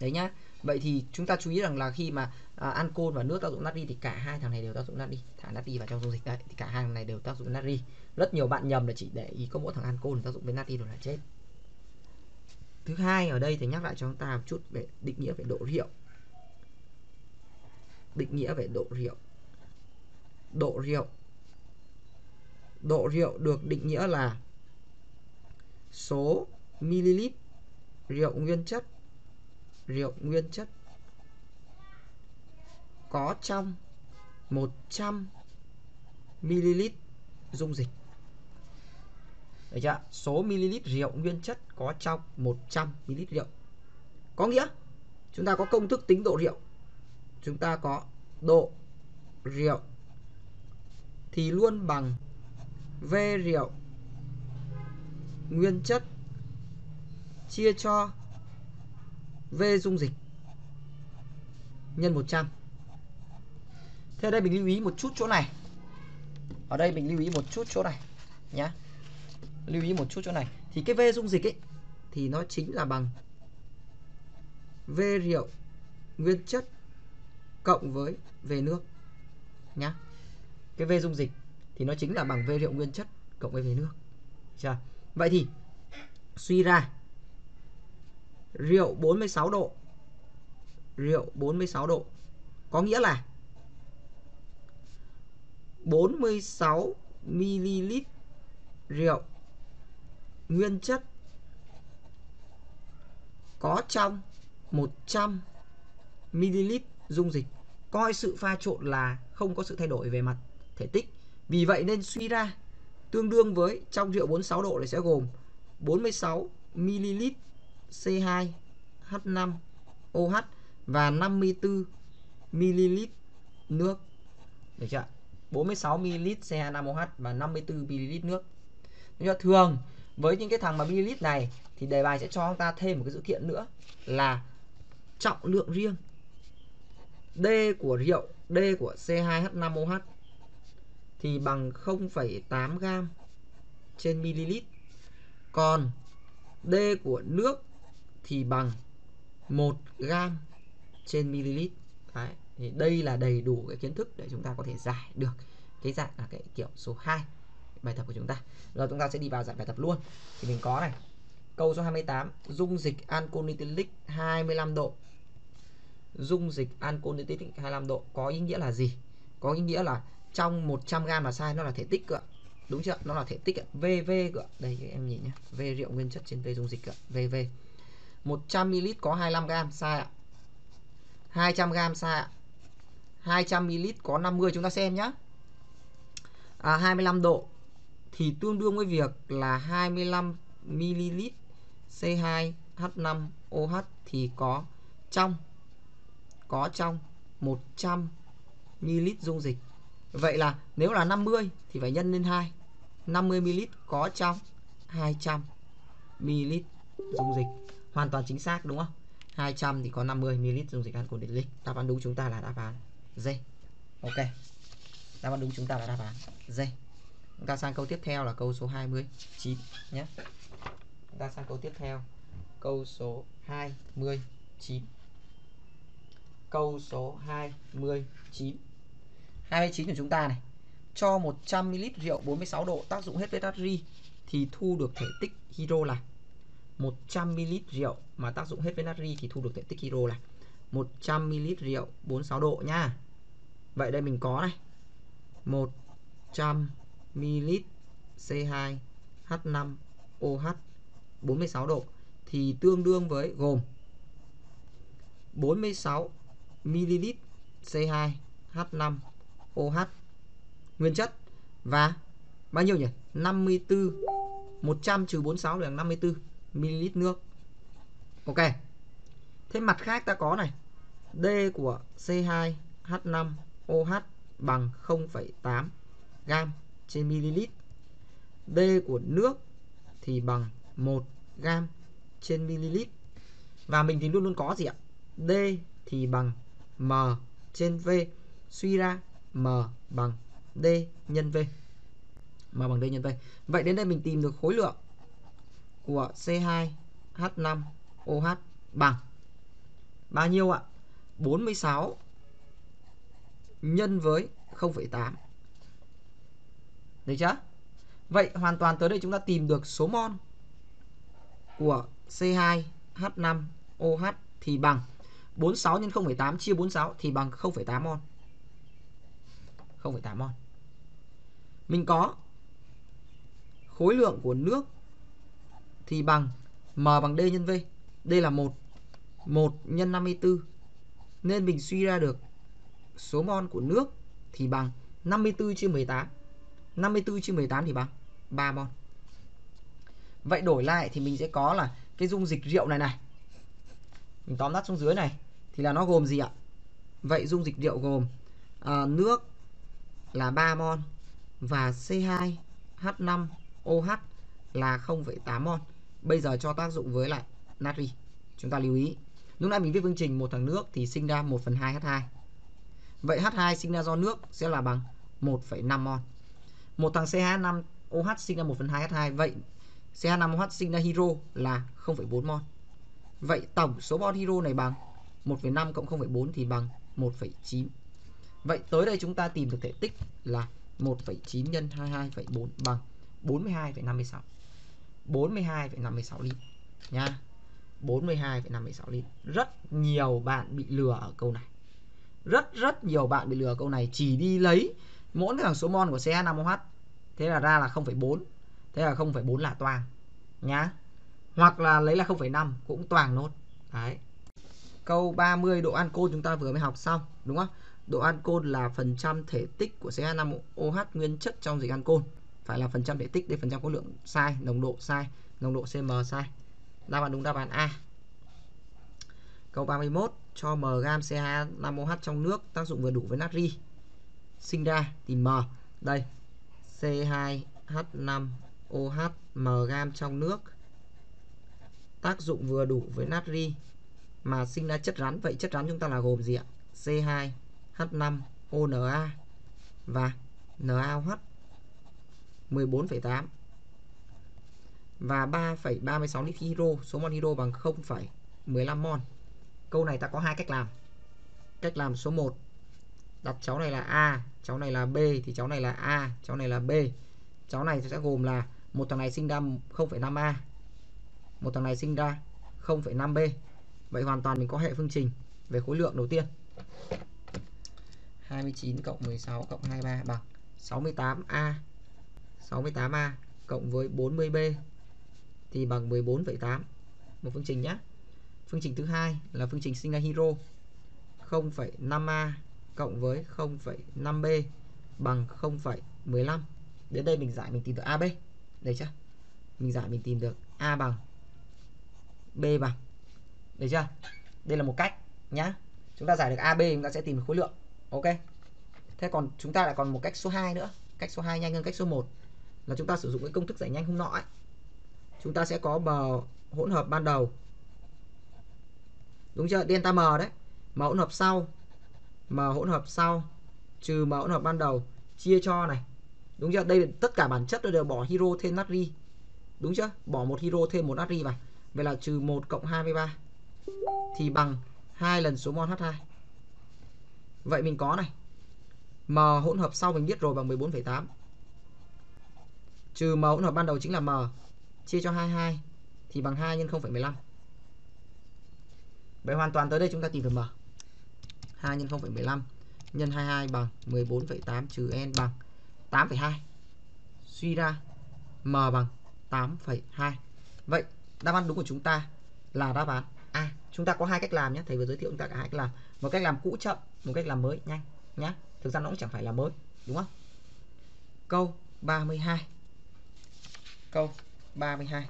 Đấy nhá. Vậy thì chúng ta chú ý rằng là khi mà à, ancol và nước tác dụng natri thì cả hai thằng này đều tác dụng natri. Thả natri vào trong dung dịch đấy thì cả hai thằng này đều tác dụng natri. Rất nhiều bạn nhầm là chỉ để ý có mỗi thằng ancol tác dụng với natri rồi là chết thứ hai ở đây thì nhắc lại cho chúng ta một chút về định nghĩa về độ rượu. Định nghĩa về độ rượu. Độ rượu. Độ rượu được định nghĩa là số ml rượu nguyên chất, rượu nguyên chất có trong 100 ml dung dịch. Được chưa? Số ml rượu nguyên chất có trong 100 ml rượu. Có nghĩa, chúng ta có công thức tính độ rượu. Chúng ta có độ rượu thì luôn bằng V rượu nguyên chất chia cho V dung dịch nhân 100. Thế đây mình lưu ý một chút chỗ này. Ở đây mình lưu ý một chút chỗ này nhá. Lưu ý một chút chỗ này. Thì cái V dung dịch ấy, thì nó chính là bằng V rượu nguyên chất cộng với V nước nhá. Cái V dung dịch thì nó chính là bằng V rượu nguyên chất cộng với V nước. Chưa? Vậy thì suy ra rượu 46 độ, rượu 46 độ có nghĩa là 46 ml rượu nguyên chất có trong 100 ml dung dịch coi sự pha trộn là không có sự thay đổi về mặt thể tích. Vì vậy nên suy ra tương đương với trong rượu 46 độ này sẽ gồm 46 ml C2H5OH và 54 ml nước. Được chưa? 46 ml C2H5OH và 54 ml nước. Nhưng thường với những cái thằng mà ml này thì đề bài sẽ cho chúng ta thêm một cái dữ kiện nữa là trọng lượng riêng. D của rượu, D của C2H5OH thì bằng 0,8 gram trên ml. Còn D của nước thì bằng 1 gram trên ml. Đấy. Thì đây là đầy đủ cái kiến thức để chúng ta có thể giải được cái dạng là cái kiểu số 2 bài tập của chúng ta. Rồi chúng ta sẽ đi vào giải bài tập luôn. Thì mình có này. Câu số 28, dung dịch alcohol 25 độ. Dung dịch alcohol 25 độ có ý nghĩa là gì? Có ý nghĩa là trong 100 g mà sai nó là thể tích cơ đúng chưa nó là thể tích ạ VV cơ đây các em nhìn nhé V rượu nguyên chất trên V dung dịch cơ VV 100 ml có 25 g sai ạ 200 g sai ạ 200 ml có 50 chúng ta xem nhá à, 25 độ thì tương đương với việc là 25 ml C2H5OH thì có trong có trong 100 ml dung dịch. Vậy là nếu là 50 thì phải nhân lên 2. 50ml có trong 200ml dung dịch. Hoàn toàn chính xác, đúng không? 200 thì có 50ml dung dịch alcohol ethylic đáp án đúng chúng ta là đáp án D. Ok. Đáp án đúng chúng ta là đáp án D chúng ta sang câu tiếp theo là câu số 29 nhé. Chúng ta sang câu tiếp theo. Câu số 29 câu số 29 29 của chúng ta này. Cho 100ml rượu 46 độ tác dụng hết với natri thì thu được thể tích hydro là 100ml rượu mà tác dụng hết với natri thì thu được thể tích hydro là 100ml rượu 46 độ nha. Vậy đây mình có này. 100 milit C2H5OH 46 độ thì tương đương với gồm 46 ml C2H5OH nguyên chất và bao nhiêu nhỉ? 54 100 trừ 46 là 54 ml nước. Ok. Thế mặt khác ta có này D của C2H5OH bằng 0,8 gam trên ml D của nước thì bằng 1 gam trên ml và mình thì luôn luôn có gì ạ D thì bằng M trên V suy ra M bằng D nhân V. M bằng D nhân V. Vậy đến đây mình tìm được khối lượng của C2H5OH bằng bao nhiêu ạ? 46 nhân với 0,8. Được chưa? Vậy hoàn toàn tới đây chúng ta tìm được số mol của C2H5OH thì bằng 46 nhân 0,8 chia 46 thì bằng 0,8 mol. 0,8 mol mình có khối lượng của nước thì bằng M bằng D nhân V d là 1 1 nhân 54 Nên mình suy ra được Số mol của nước Thì bằng 54 chia 18 54 chia 18 thì bằng 3 mol Vậy đổi lại thì mình sẽ có là Cái dung dịch rượu này này. Mình tóm tắt xuống dưới này Thì là nó gồm gì ạ? Vậy dung dịch rượu gồm à, Nước là 3 mol Và C2H5OH là 0,8 mol Bây giờ cho tác dụng với lại natri Chúng ta lưu ý. Lúc nãy mình viết phương trình một thằng nước thì sinh ra 1 phần 2 H2 Vậy H2 sinh ra do nước sẽ là bằng 1,5 mol một thằng CH5OH sinh ra 1 phần 2 H2 Vậy CH5OH sinh ra hydro là 0,4 mol Vậy tổng số mol hydro này bằng 1,5 cộng 0,4 thì bằng 1,9 Vậy tới đây chúng ta tìm được thể tích là 1,9 nhân 22,4 bằng 42,56 42,56 lít nha. 42,56 lít. Rất nhiều bạn bị lừa ở câu này. Rất rất nhiều bạn bị lừa ở câu này. Chỉ đi lấy mỗi thằng số mol của xe 5OH Thế là ra là 0,4 Thế là 0,4 là toàn Nhá Hoặc là lấy là 0,5 cũng toàn nốt Đấy Câu 30 độ ancol chúng ta vừa mới học xong Đúng không? Độ ancol là phần trăm thể tích của CH5OH nguyên chất trong dịch ancol Phải là phần trăm thể tích, đây phần trăm khối lượng sai, nồng độ sai, nồng độ CM sai Đáp án đúng đáp án A. Câu 31 cho m gam CH5OH trong nước tác dụng vừa đủ với natri. Sinh ra thì m. Đây. C2H5OH m gam trong nước tác dụng vừa đủ với natri mà sinh ra chất rắn. Vậy chất rắn chúng ta là gồm gì ạ? C2H5ONa và NaOH 14,8 và 3,36 lít hydro số mol hydro bằng 0,15 mol câu này ta có hai cách làm cách làm số 1 đặt cháu này là A cháu này là B thì cháu này là A cháu này là B. Cháu này sẽ gồm là một thằng này sinh ra 0,5A một thằng này sinh ra 0,5B vậy hoàn toàn mình có hệ phương trình về khối lượng đầu tiên. 29 cộng 16 cộng 23 bằng 68A 68A cộng với 40B thì bằng 14,8 một phương trình nhé phương trình thứ hai là phương trình sinh ra hydro 0,5a cộng với 0,5b bằng 0,15 đến đây mình giải mình tìm được AB đấy chưa? Mình giải mình tìm được A bằng B bằng. Đấy chưa? Đây là một cách nhá. Chúng ta giải được AB chúng ta sẽ tìm được khối lượng. Ok? Thế còn chúng ta lại còn một cách số 2 nữa. Cách số 2 nhanh hơn cách số 1 là chúng ta sử dụng cái công thức giải nhanh hôm nọ ấy. Chúng ta sẽ có bờ hỗn hợp ban đầu. Đúng chưa? Delta m đấy. Mà hỗn hợp sau m hỗn hợp sau trừ m hỗn hợp ban đầu chia cho này. Đúng chưa? Đây tất cả bản chất đều bỏ hiro thêm natri. Đúng chưa? Bỏ một hiro thêm một natri vào. Vậy là trừ 1 cộng 23 thì bằng hai lần số mol H2 vậy mình có này. M hỗn hợp sau mình biết rồi bằng 14,8 trừ M hỗn hợp ban đầu chính là M chia cho 22 thì bằng 2 nhân 0,15. Vậy hoàn toàn tới đây chúng ta tìm được m. 2 nhân 0,15 nhân 22 bằng 14,8 trừ n bằng 8,2. Suy ra m bằng 8,2. Vậy đáp án đúng của chúng ta là đáp án A. Chúng ta có hai cách làm nhé, thầy vừa giới thiệu chúng ta cả hai cách làm. Một cách làm cũ chậm, một cách làm mới nhanh nhé. Thực ra nó cũng chẳng phải là mới, đúng không? Câu 32. Câu 32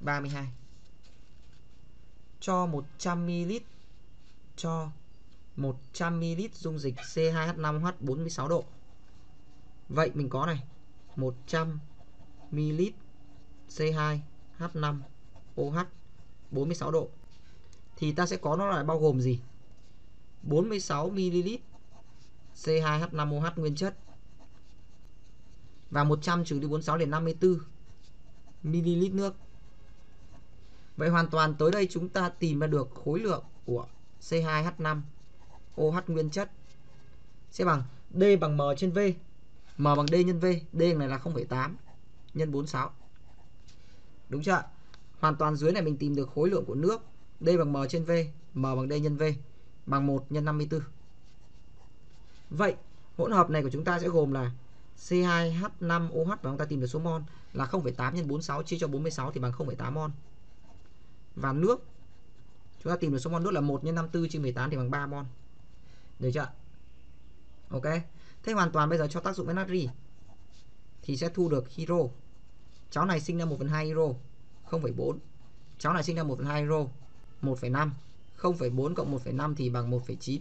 32 cho 100ml cho 100ml dung dịch C2H5H46 độ. Vậy mình có này, 100ml C2H5OH 46 độ. Thì ta sẽ có nó là bao gồm gì? 46ml C2H5OH nguyên chất và 100 trừ đi 46 là 54 ml nước. Vậy hoàn toàn tới đây chúng ta tìm ra được khối lượng của C2H5 OH nguyên chất sẽ bằng D bằng M trên V. M bằng D nhân V. D này là 0,8 nhân 46. Đúng chưa? Hoàn toàn dưới này mình tìm được khối lượng của nước. D bằng M trên V. M bằng D nhân V. Bằng 1 nhân 54. Vậy hỗn hợp này của chúng ta sẽ gồm là C2H5OH và chúng ta tìm được số mol là 0,8 x 46 chia cho 46 thì bằng 0,8 mol. và nước chúng ta tìm được số mol nước là 1 x 54 chia 18 thì bằng 3 mol. Được chưa ok. Thế hoàn toàn bây giờ cho tác dụng với natri thì sẽ thu được hydro. Cháu này sinh ra 1 phần 2 hydro 0,4 cháu này sinh ra 1 phần 2 hydro 1,5 0,4 cộng 1,5 thì bằng 1,9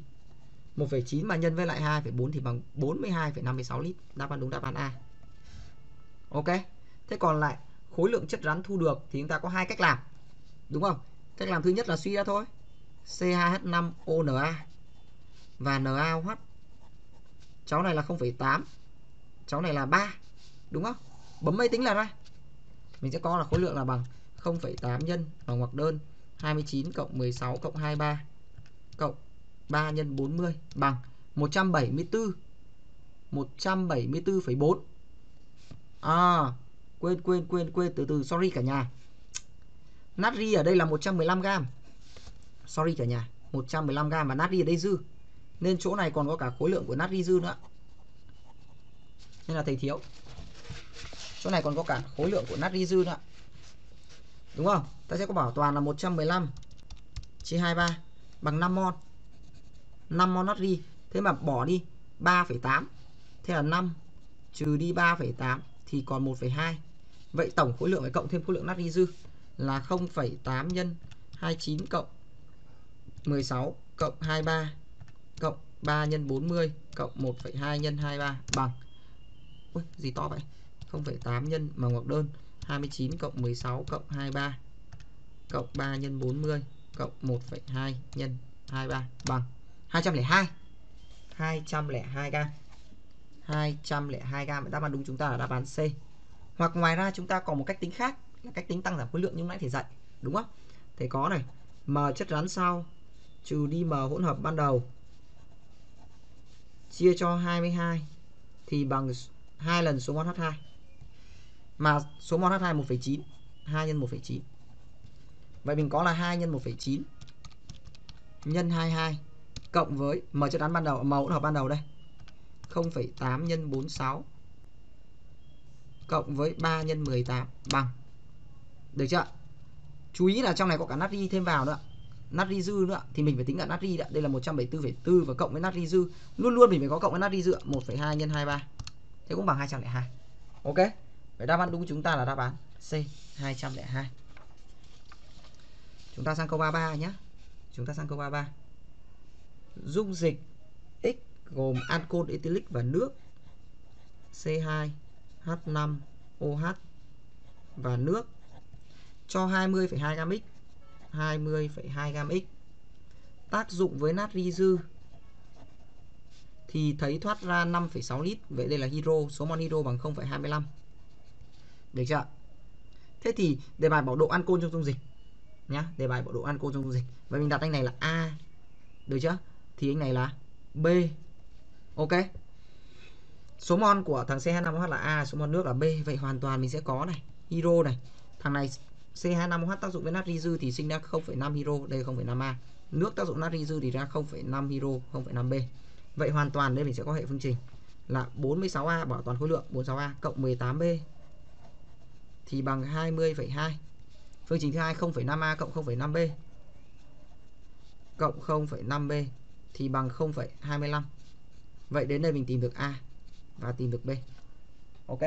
1,9 mà nhân với lại 2,4 thì bằng 42,56 lít. Đáp án đúng đáp án A. Ok. Thế còn lại khối lượng chất rắn thu được thì chúng ta có hai cách làm. Đúng không? Cách làm thứ nhất là suy ra thôi. C2H5ONa và NaOH cháu này là 0,8 cháu này là 3 đúng không? Bấm máy tính là ra. Mình sẽ có là khối lượng là bằng 0,8 nhân bằng ngoặc đơn 29 cộng 16 cộng 23 cộng 3 nhân 40 bằng 174 174,4 À quên quên quên quên từ từ sorry cả nhà natri ở đây là 115 g sorry cả nhà 115 g và natri ở đây dư. Nên chỗ này còn có cả khối lượng của natri dư nữa. Nên là thầy thiếu chỗ này còn có cả khối lượng của natri dư nữa. Đúng không? Ta sẽ có bảo toàn là 115 chia 23 bằng 5 mol 5 mol natri thế mà bỏ đi 3,8 thế là 5 trừ đi 3,8 thì còn 1,2 vậy tổng khối lượng phải cộng thêm khối lượng natri dư là 0,8 nhân 29 cộng 16 cộng 23 cộng 3 nhân 40 cộng 1,2 nhân 23 bằng. Ui, gì to vậy? 0,8 nhân mà ngoặc đơn 29 cộng 16 cộng 23 cộng 3 nhân 40 cộng 1,2 nhân 23 bằng. 202 202 gam. 202 gam. Đáp án đúng chúng ta là đáp án C. Hoặc ngoài ra chúng ta còn một cách tính khác là cách tính tăng giảm khối lượng như nãy thì dạy đúng không? Thầy có này m chất rắn sau trừ đi m hỗn hợp ban đầu chia cho 22 thì bằng hai lần số mol H2 mà số mol H2 1,9 2 nhân 1,9 vậy mình có là 2 nhân 1,9 nhân 22 cộng với m chất rắn ban đầu m hỗn hợp ban đầu đây 0,8 nhân 46 cộng với 3 nhân 18 bằng được chưa? Chú ý là trong này có cả natri thêm vào nữa. Natri dư nữa thì mình phải tính cả natri đã. Đây là 174,4 và cộng với natri dư. Luôn luôn mình phải có cộng với natri dư 1,2 nhân 23 thế cũng bằng 202 ok? Vậy đáp án đúng của chúng ta là đáp án C 202 chúng ta sang câu 33 nhé chúng ta sang câu 33 dung dịch X gồm ancol ethylic và nước C2 H5OH và nước cho 20,2 gam x 20,2 gam x. Tác dụng với natri dư thì thấy thoát ra 5,6 lít. Vậy đây là hydro số mol hydro bằng 0,25 được chưa thế thì đề bài bảo độ ancol trong dung dịch nhá. Đề bài bảo độ ancol trong dung dịch. Vậy mình đặt anh này là A. Được chưa? Thì anh này là B. Ok. Số mol của thằng C25OH là A số mol nước là B. Vậy hoàn toàn mình sẽ có này hydro này. Thằng này C25H tác dụng với natri dư thì sinh ra 0,5 hydro đây 0,5A nước tác dụng natri dư thì ra 0,5 hydro 0,5B vậy hoàn toàn đây mình sẽ có hệ phương trình là 46A bảo toàn khối lượng 46A cộng 18B thì bằng 20,2 phương trình thứ hai 0,5A cộng 0,5B cộng 0,5B thì bằng 0,25 vậy đến đây mình tìm được A và tìm được B. Ok?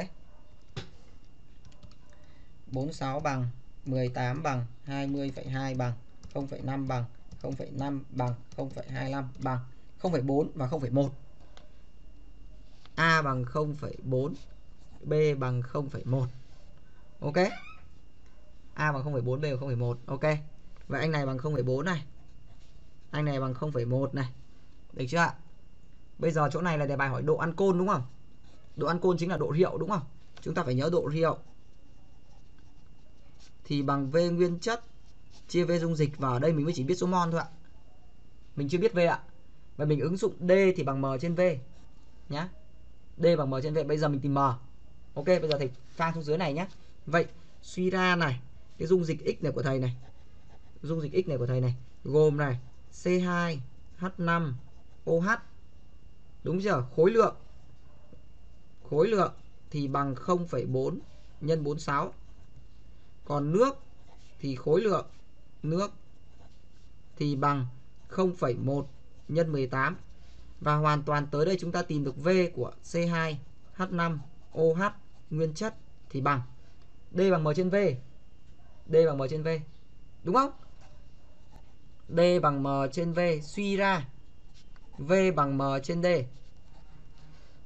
46 bằng 18 bằng 20,2 bằng 0,5 bằng 0,5 bằng 0,25 bằng 0,4 và 0,1 A bằng 0,4 B bằng 0,1 Ok A bằng 0,4 B bằng 0,1 Ok Vậy anh này bằng 0,4 này Anh này bằng 0,1 này Được chưa ạ Bây giờ chỗ này là đề bài hỏi độ ăn côn đúng không Độ ăn côn chính là độ rượu đúng không Chúng ta phải nhớ độ rượu thì bằng V nguyên chất Chia V dung dịch Và ở đây mình mới chỉ biết số mol thôi ạ. Mình chưa biết V ạ. Và mình ứng dụng D thì bằng M trên V Nhá. D bằng M trên V. Bây giờ mình tìm M. Ok bây giờ thầy pha xuống dưới này nhé Vậy suy ra này Cái dung dịch X này của thầy này. Dung dịch X này của thầy này Gồm này C2 H5 OH Đúng chưa? Khối lượng. Khối lượng thì bằng 0,4 nhân 46. Còn nước thì khối lượng nước thì bằng 0,1 nhân 18 và hoàn toàn tới đây chúng ta tìm được V của C2H5OH nguyên chất thì bằng D bằng M trên V. D bằng M trên V. Đúng không? D bằng M trên V suy ra V bằng M trên D.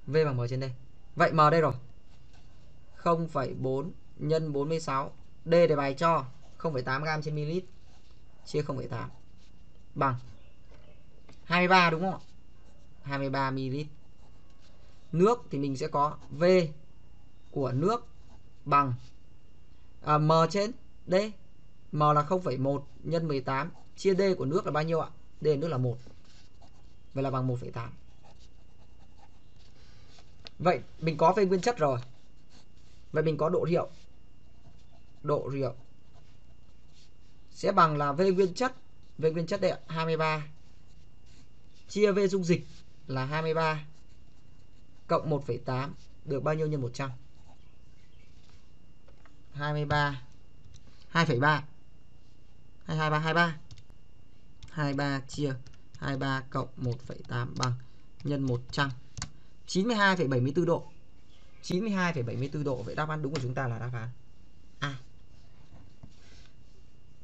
V bằng M trên D. Vậy M đây rồi. 0,4 nhân 46. D để bài cho 0,8 gram trên ml chia 0,8 bằng 23 đúng không ạ? 23 ml. Nước thì mình sẽ có V của nước bằng à, M trên D. M là 0,1 nhân 18 chia D của nước là bao nhiêu ạ? D nước là 1. Vậy là bằng 1,8. Vậy mình có về nguyên chất rồi. Vậy mình có độ rượu. Độ rượu. Sẽ bằng là V nguyên chất. V nguyên chất đây ạ, 23 chia V dung dịch là 23 cộng 1,8 được bao nhiêu nhân 100? 23 2,3 223 23 23 chia 23 cộng 1,8 bằng nhân 100 92,74 độ. 92,74 độ. Vậy đáp án đúng của chúng ta là đáp án A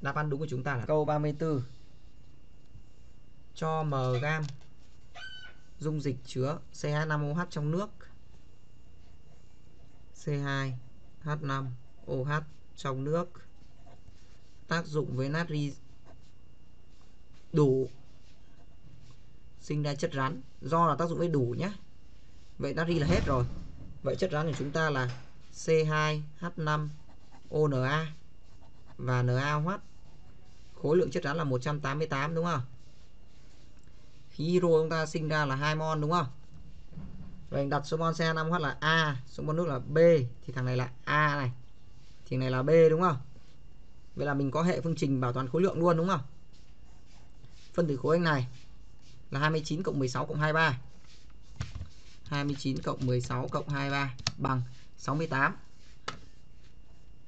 Đáp án đúng của chúng ta là câu 34 Cho m gam dung dịch chứa C25OH trong nước C2H5OH trong nước tác dụng với natri đủ sinh ra chất rắn. Do là tác dụng với đủ nhé. Vậy natri là hết rồi. Vậy chất rắn của chúng ta là C2H5ONa và NaOH khối lượng chất rắn là 188 đúng không? Khí hydro chúng ta sinh ra là hai mol đúng không? Vậy đặt số mol CH5H là A, số mol nước là B, thì thằng này là A này. Thì này là B, đúng không? Vậy là mình có hệ phương trình bảo toàn khối lượng luôn, đúng không? Phân tử khối anh này là 29 cộng 16 cộng 23 29 cộng 16 cộng 23 bằng 68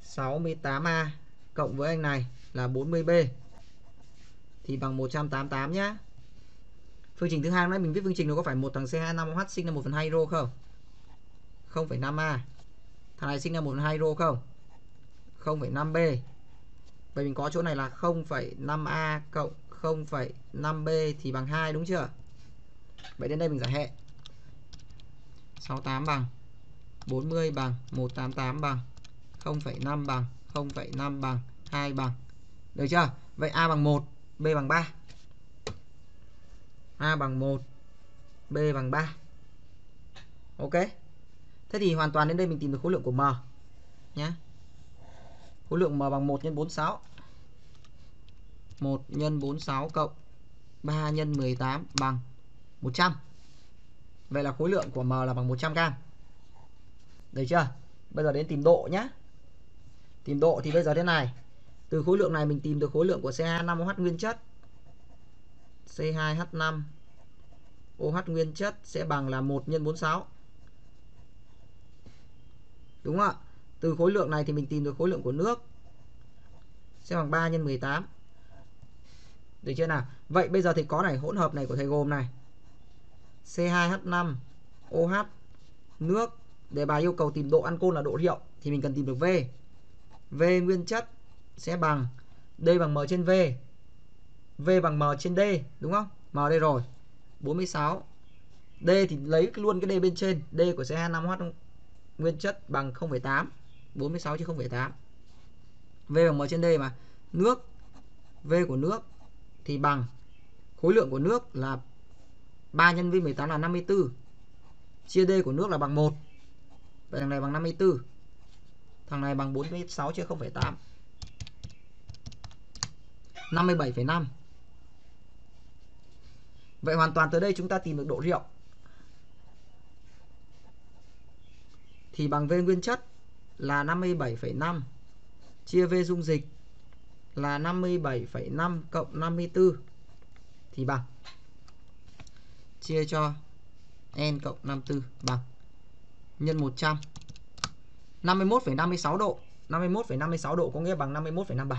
68A cộng với anh này là 40B thì bằng 188 nhá Phương trình thứ hai nãy mình viết phương trình nó có phải một thằng C25H sinh ra 1 phần 2 rho không? 0,5A. Thằng này sinh ra 1 phần 2 rho không? 0,5B. Vậy mình có chỗ này là 0,5A cộng 0,5B thì bằng 2 đúng chưa? Vậy đến đây mình giải hệ. 68 bằng 40 bằng 188 bằng 0,5 bằng 0,5 bằng 2 bằng. Được chưa? Vậy A bằng 1, B bằng 3. A bằng 1 B bằng 3 Ok. Thế thì hoàn toàn đến đây mình tìm được khối lượng của M nhé Khối lượng M bằng 1 nhân 46 1 nhân 46 cộng 3 nhân 18 bằng 100 Vậy là khối lượng của M là bằng 100 gram Được chưa? Bây giờ đến tìm độ nhé Tìm độ thì bây giờ thế này. Từ khối lượng này mình tìm được khối lượng của CH5OH nguyên chất C2H5 OH nguyên chất sẽ bằng là 1 nhân 46 Đúng không ạ? Từ khối lượng này thì mình tìm được khối lượng của nước sẽ bằng 3 nhân 18 Được chưa nào? Vậy bây giờ thì có này, hỗn hợp này của thầy gồm này C2H5 OH nước, để bài yêu cầu tìm độ ancol là độ rượu thì mình cần tìm được V. V nguyên chất sẽ bằng D bằng M trên V. V bằng M trên D đúng không? M đây rồi. 46 D thì lấy luôn cái D bên trên. D của C25H nguyên chất bằng 0,8 46 chứ 0,8 V bằng M trên D mà. Nước V của nước thì bằng khối lượng của nước là 3 nhân với 18 là 54 chia D của nước là bằng 1 Vậy thằng này bằng 54 Thằng này bằng 46 chia 0,8 57,5 Vậy hoàn toàn tới đây chúng ta tìm được độ rượu. Thì bằng V nguyên chất là 57,5 chia V dung dịch là 57,5 cộng 54 thì bằng chia cho n cộng 54 bằng nhân 100 51,56 độ 51,56 độ có nghĩa bằng 51,57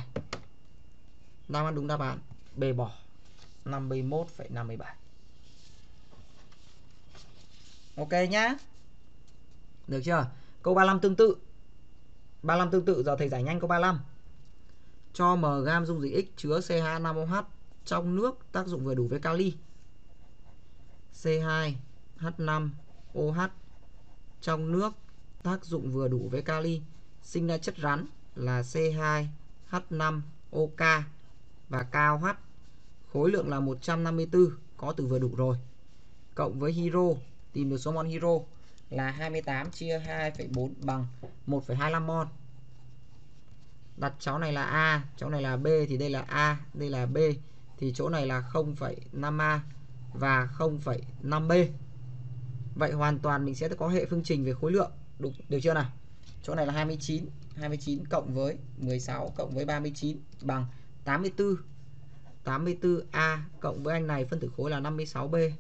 đáp án đúng đáp án. B bỏ. 51,57 Ok nhá. Được chưa? Câu 35 tương tự. 35 tương tự giờ thầy giải nhanh câu 35 Cho m gam dung dịch X chứa CH5OH trong nước tác dụng vừa đủ với kali. C2H5OH trong nước tác dụng vừa đủ với kali. Sinh ra chất rắn là C2H5OK và KOH khối lượng là 154 có từ vừa đủ rồi. Cộng với hero tìm được số mol hero là 28 chia 2,4 bằng 1,25 mol đặt cháu này là A cháu này là B thì đây là A đây là B thì chỗ này là 0,5A và 0,5B vậy hoàn toàn mình sẽ có hệ phương trình về khối lượng đúng được chưa nào? Chỗ này là 29 29 cộng với 16 cộng với 39 bằng 84 84A cộng với anh này phân tử khối là 56B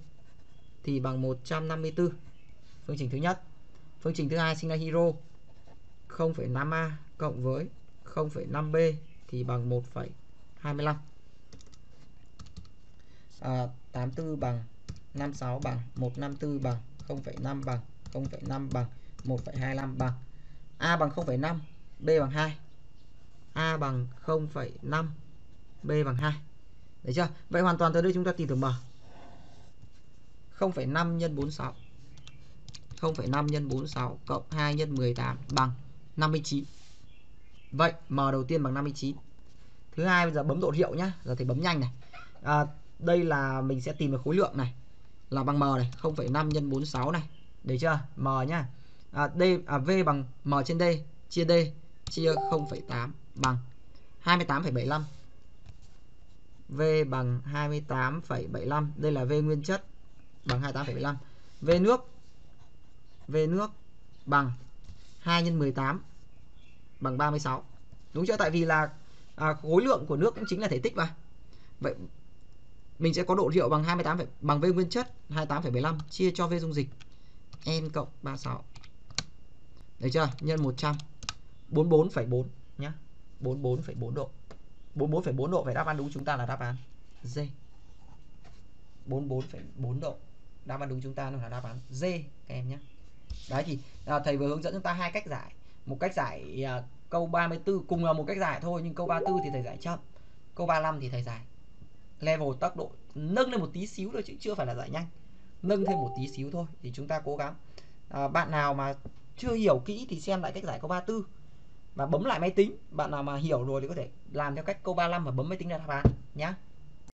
thì bằng 154 phương trình thứ nhất. Phương trình thứ hai sinh ra hero 0,5A cộng với 0,5B thì bằng 1,25 à, 84 bằng 56 bằng 154 bằng 0,5 bằng 0,5 bằng 1,25 bằng A bằng 0,5 B bằng 2 A bằng 0,5 B bằng 2 Đấy chưa? Vậy hoàn toàn tới đây chúng ta tìm được M. 0,5 nhân 46 0,5 nhân 46 cộng 2 nhân 18 bằng 59 Vậy M đầu tiên bằng 59 Thứ hai bây giờ bấm độ hiệu nhá. Giờ thì bấm nhanh này. À, Đây là mình sẽ tìm được khối lượng này. Là bằng M này 0,5 nhân 46 này. Đấy chưa? M nhá. À, D, à, V bằng M trên D Chia D Chia 0,8 bằng 28,75 V bằng 28,75 Đây là V nguyên chất bằng 28,75 V nước V nước bằng 2 x 18 bằng 36 đúng chưa? Tại vì là à, khối lượng của nước cũng chính là thể tích mà. Vậy mình sẽ có độ hiệu bằng 28 bằng V nguyên chất 28,75 chia cho V dung dịch n cộng 36 được chưa? Nhân 100 44,4 nhá. 44,4 độ. 44,4 độ phải đáp án đúng chúng ta là đáp án D 44,4 độ đáp án đúng chúng ta là đáp án D các em nhé. Đấy thì à, thầy vừa hướng dẫn chúng ta hai cách giải. Một cách giải à, câu 34 cùng là một cách giải thôi nhưng câu 34 thì thầy giải chậm. Câu 35 thì thầy giải level tốc độ nâng lên một tí xíu thôi chứ chưa phải là giải nhanh. Nâng thêm một tí xíu thôi thì chúng ta cố gắng. À, bạn nào mà chưa hiểu kỹ thì xem lại cách giải câu 34 và bấm lại máy tính, bạn nào mà hiểu rồi thì có thể làm theo cách câu 35 và bấm máy tính ra đáp án nhá.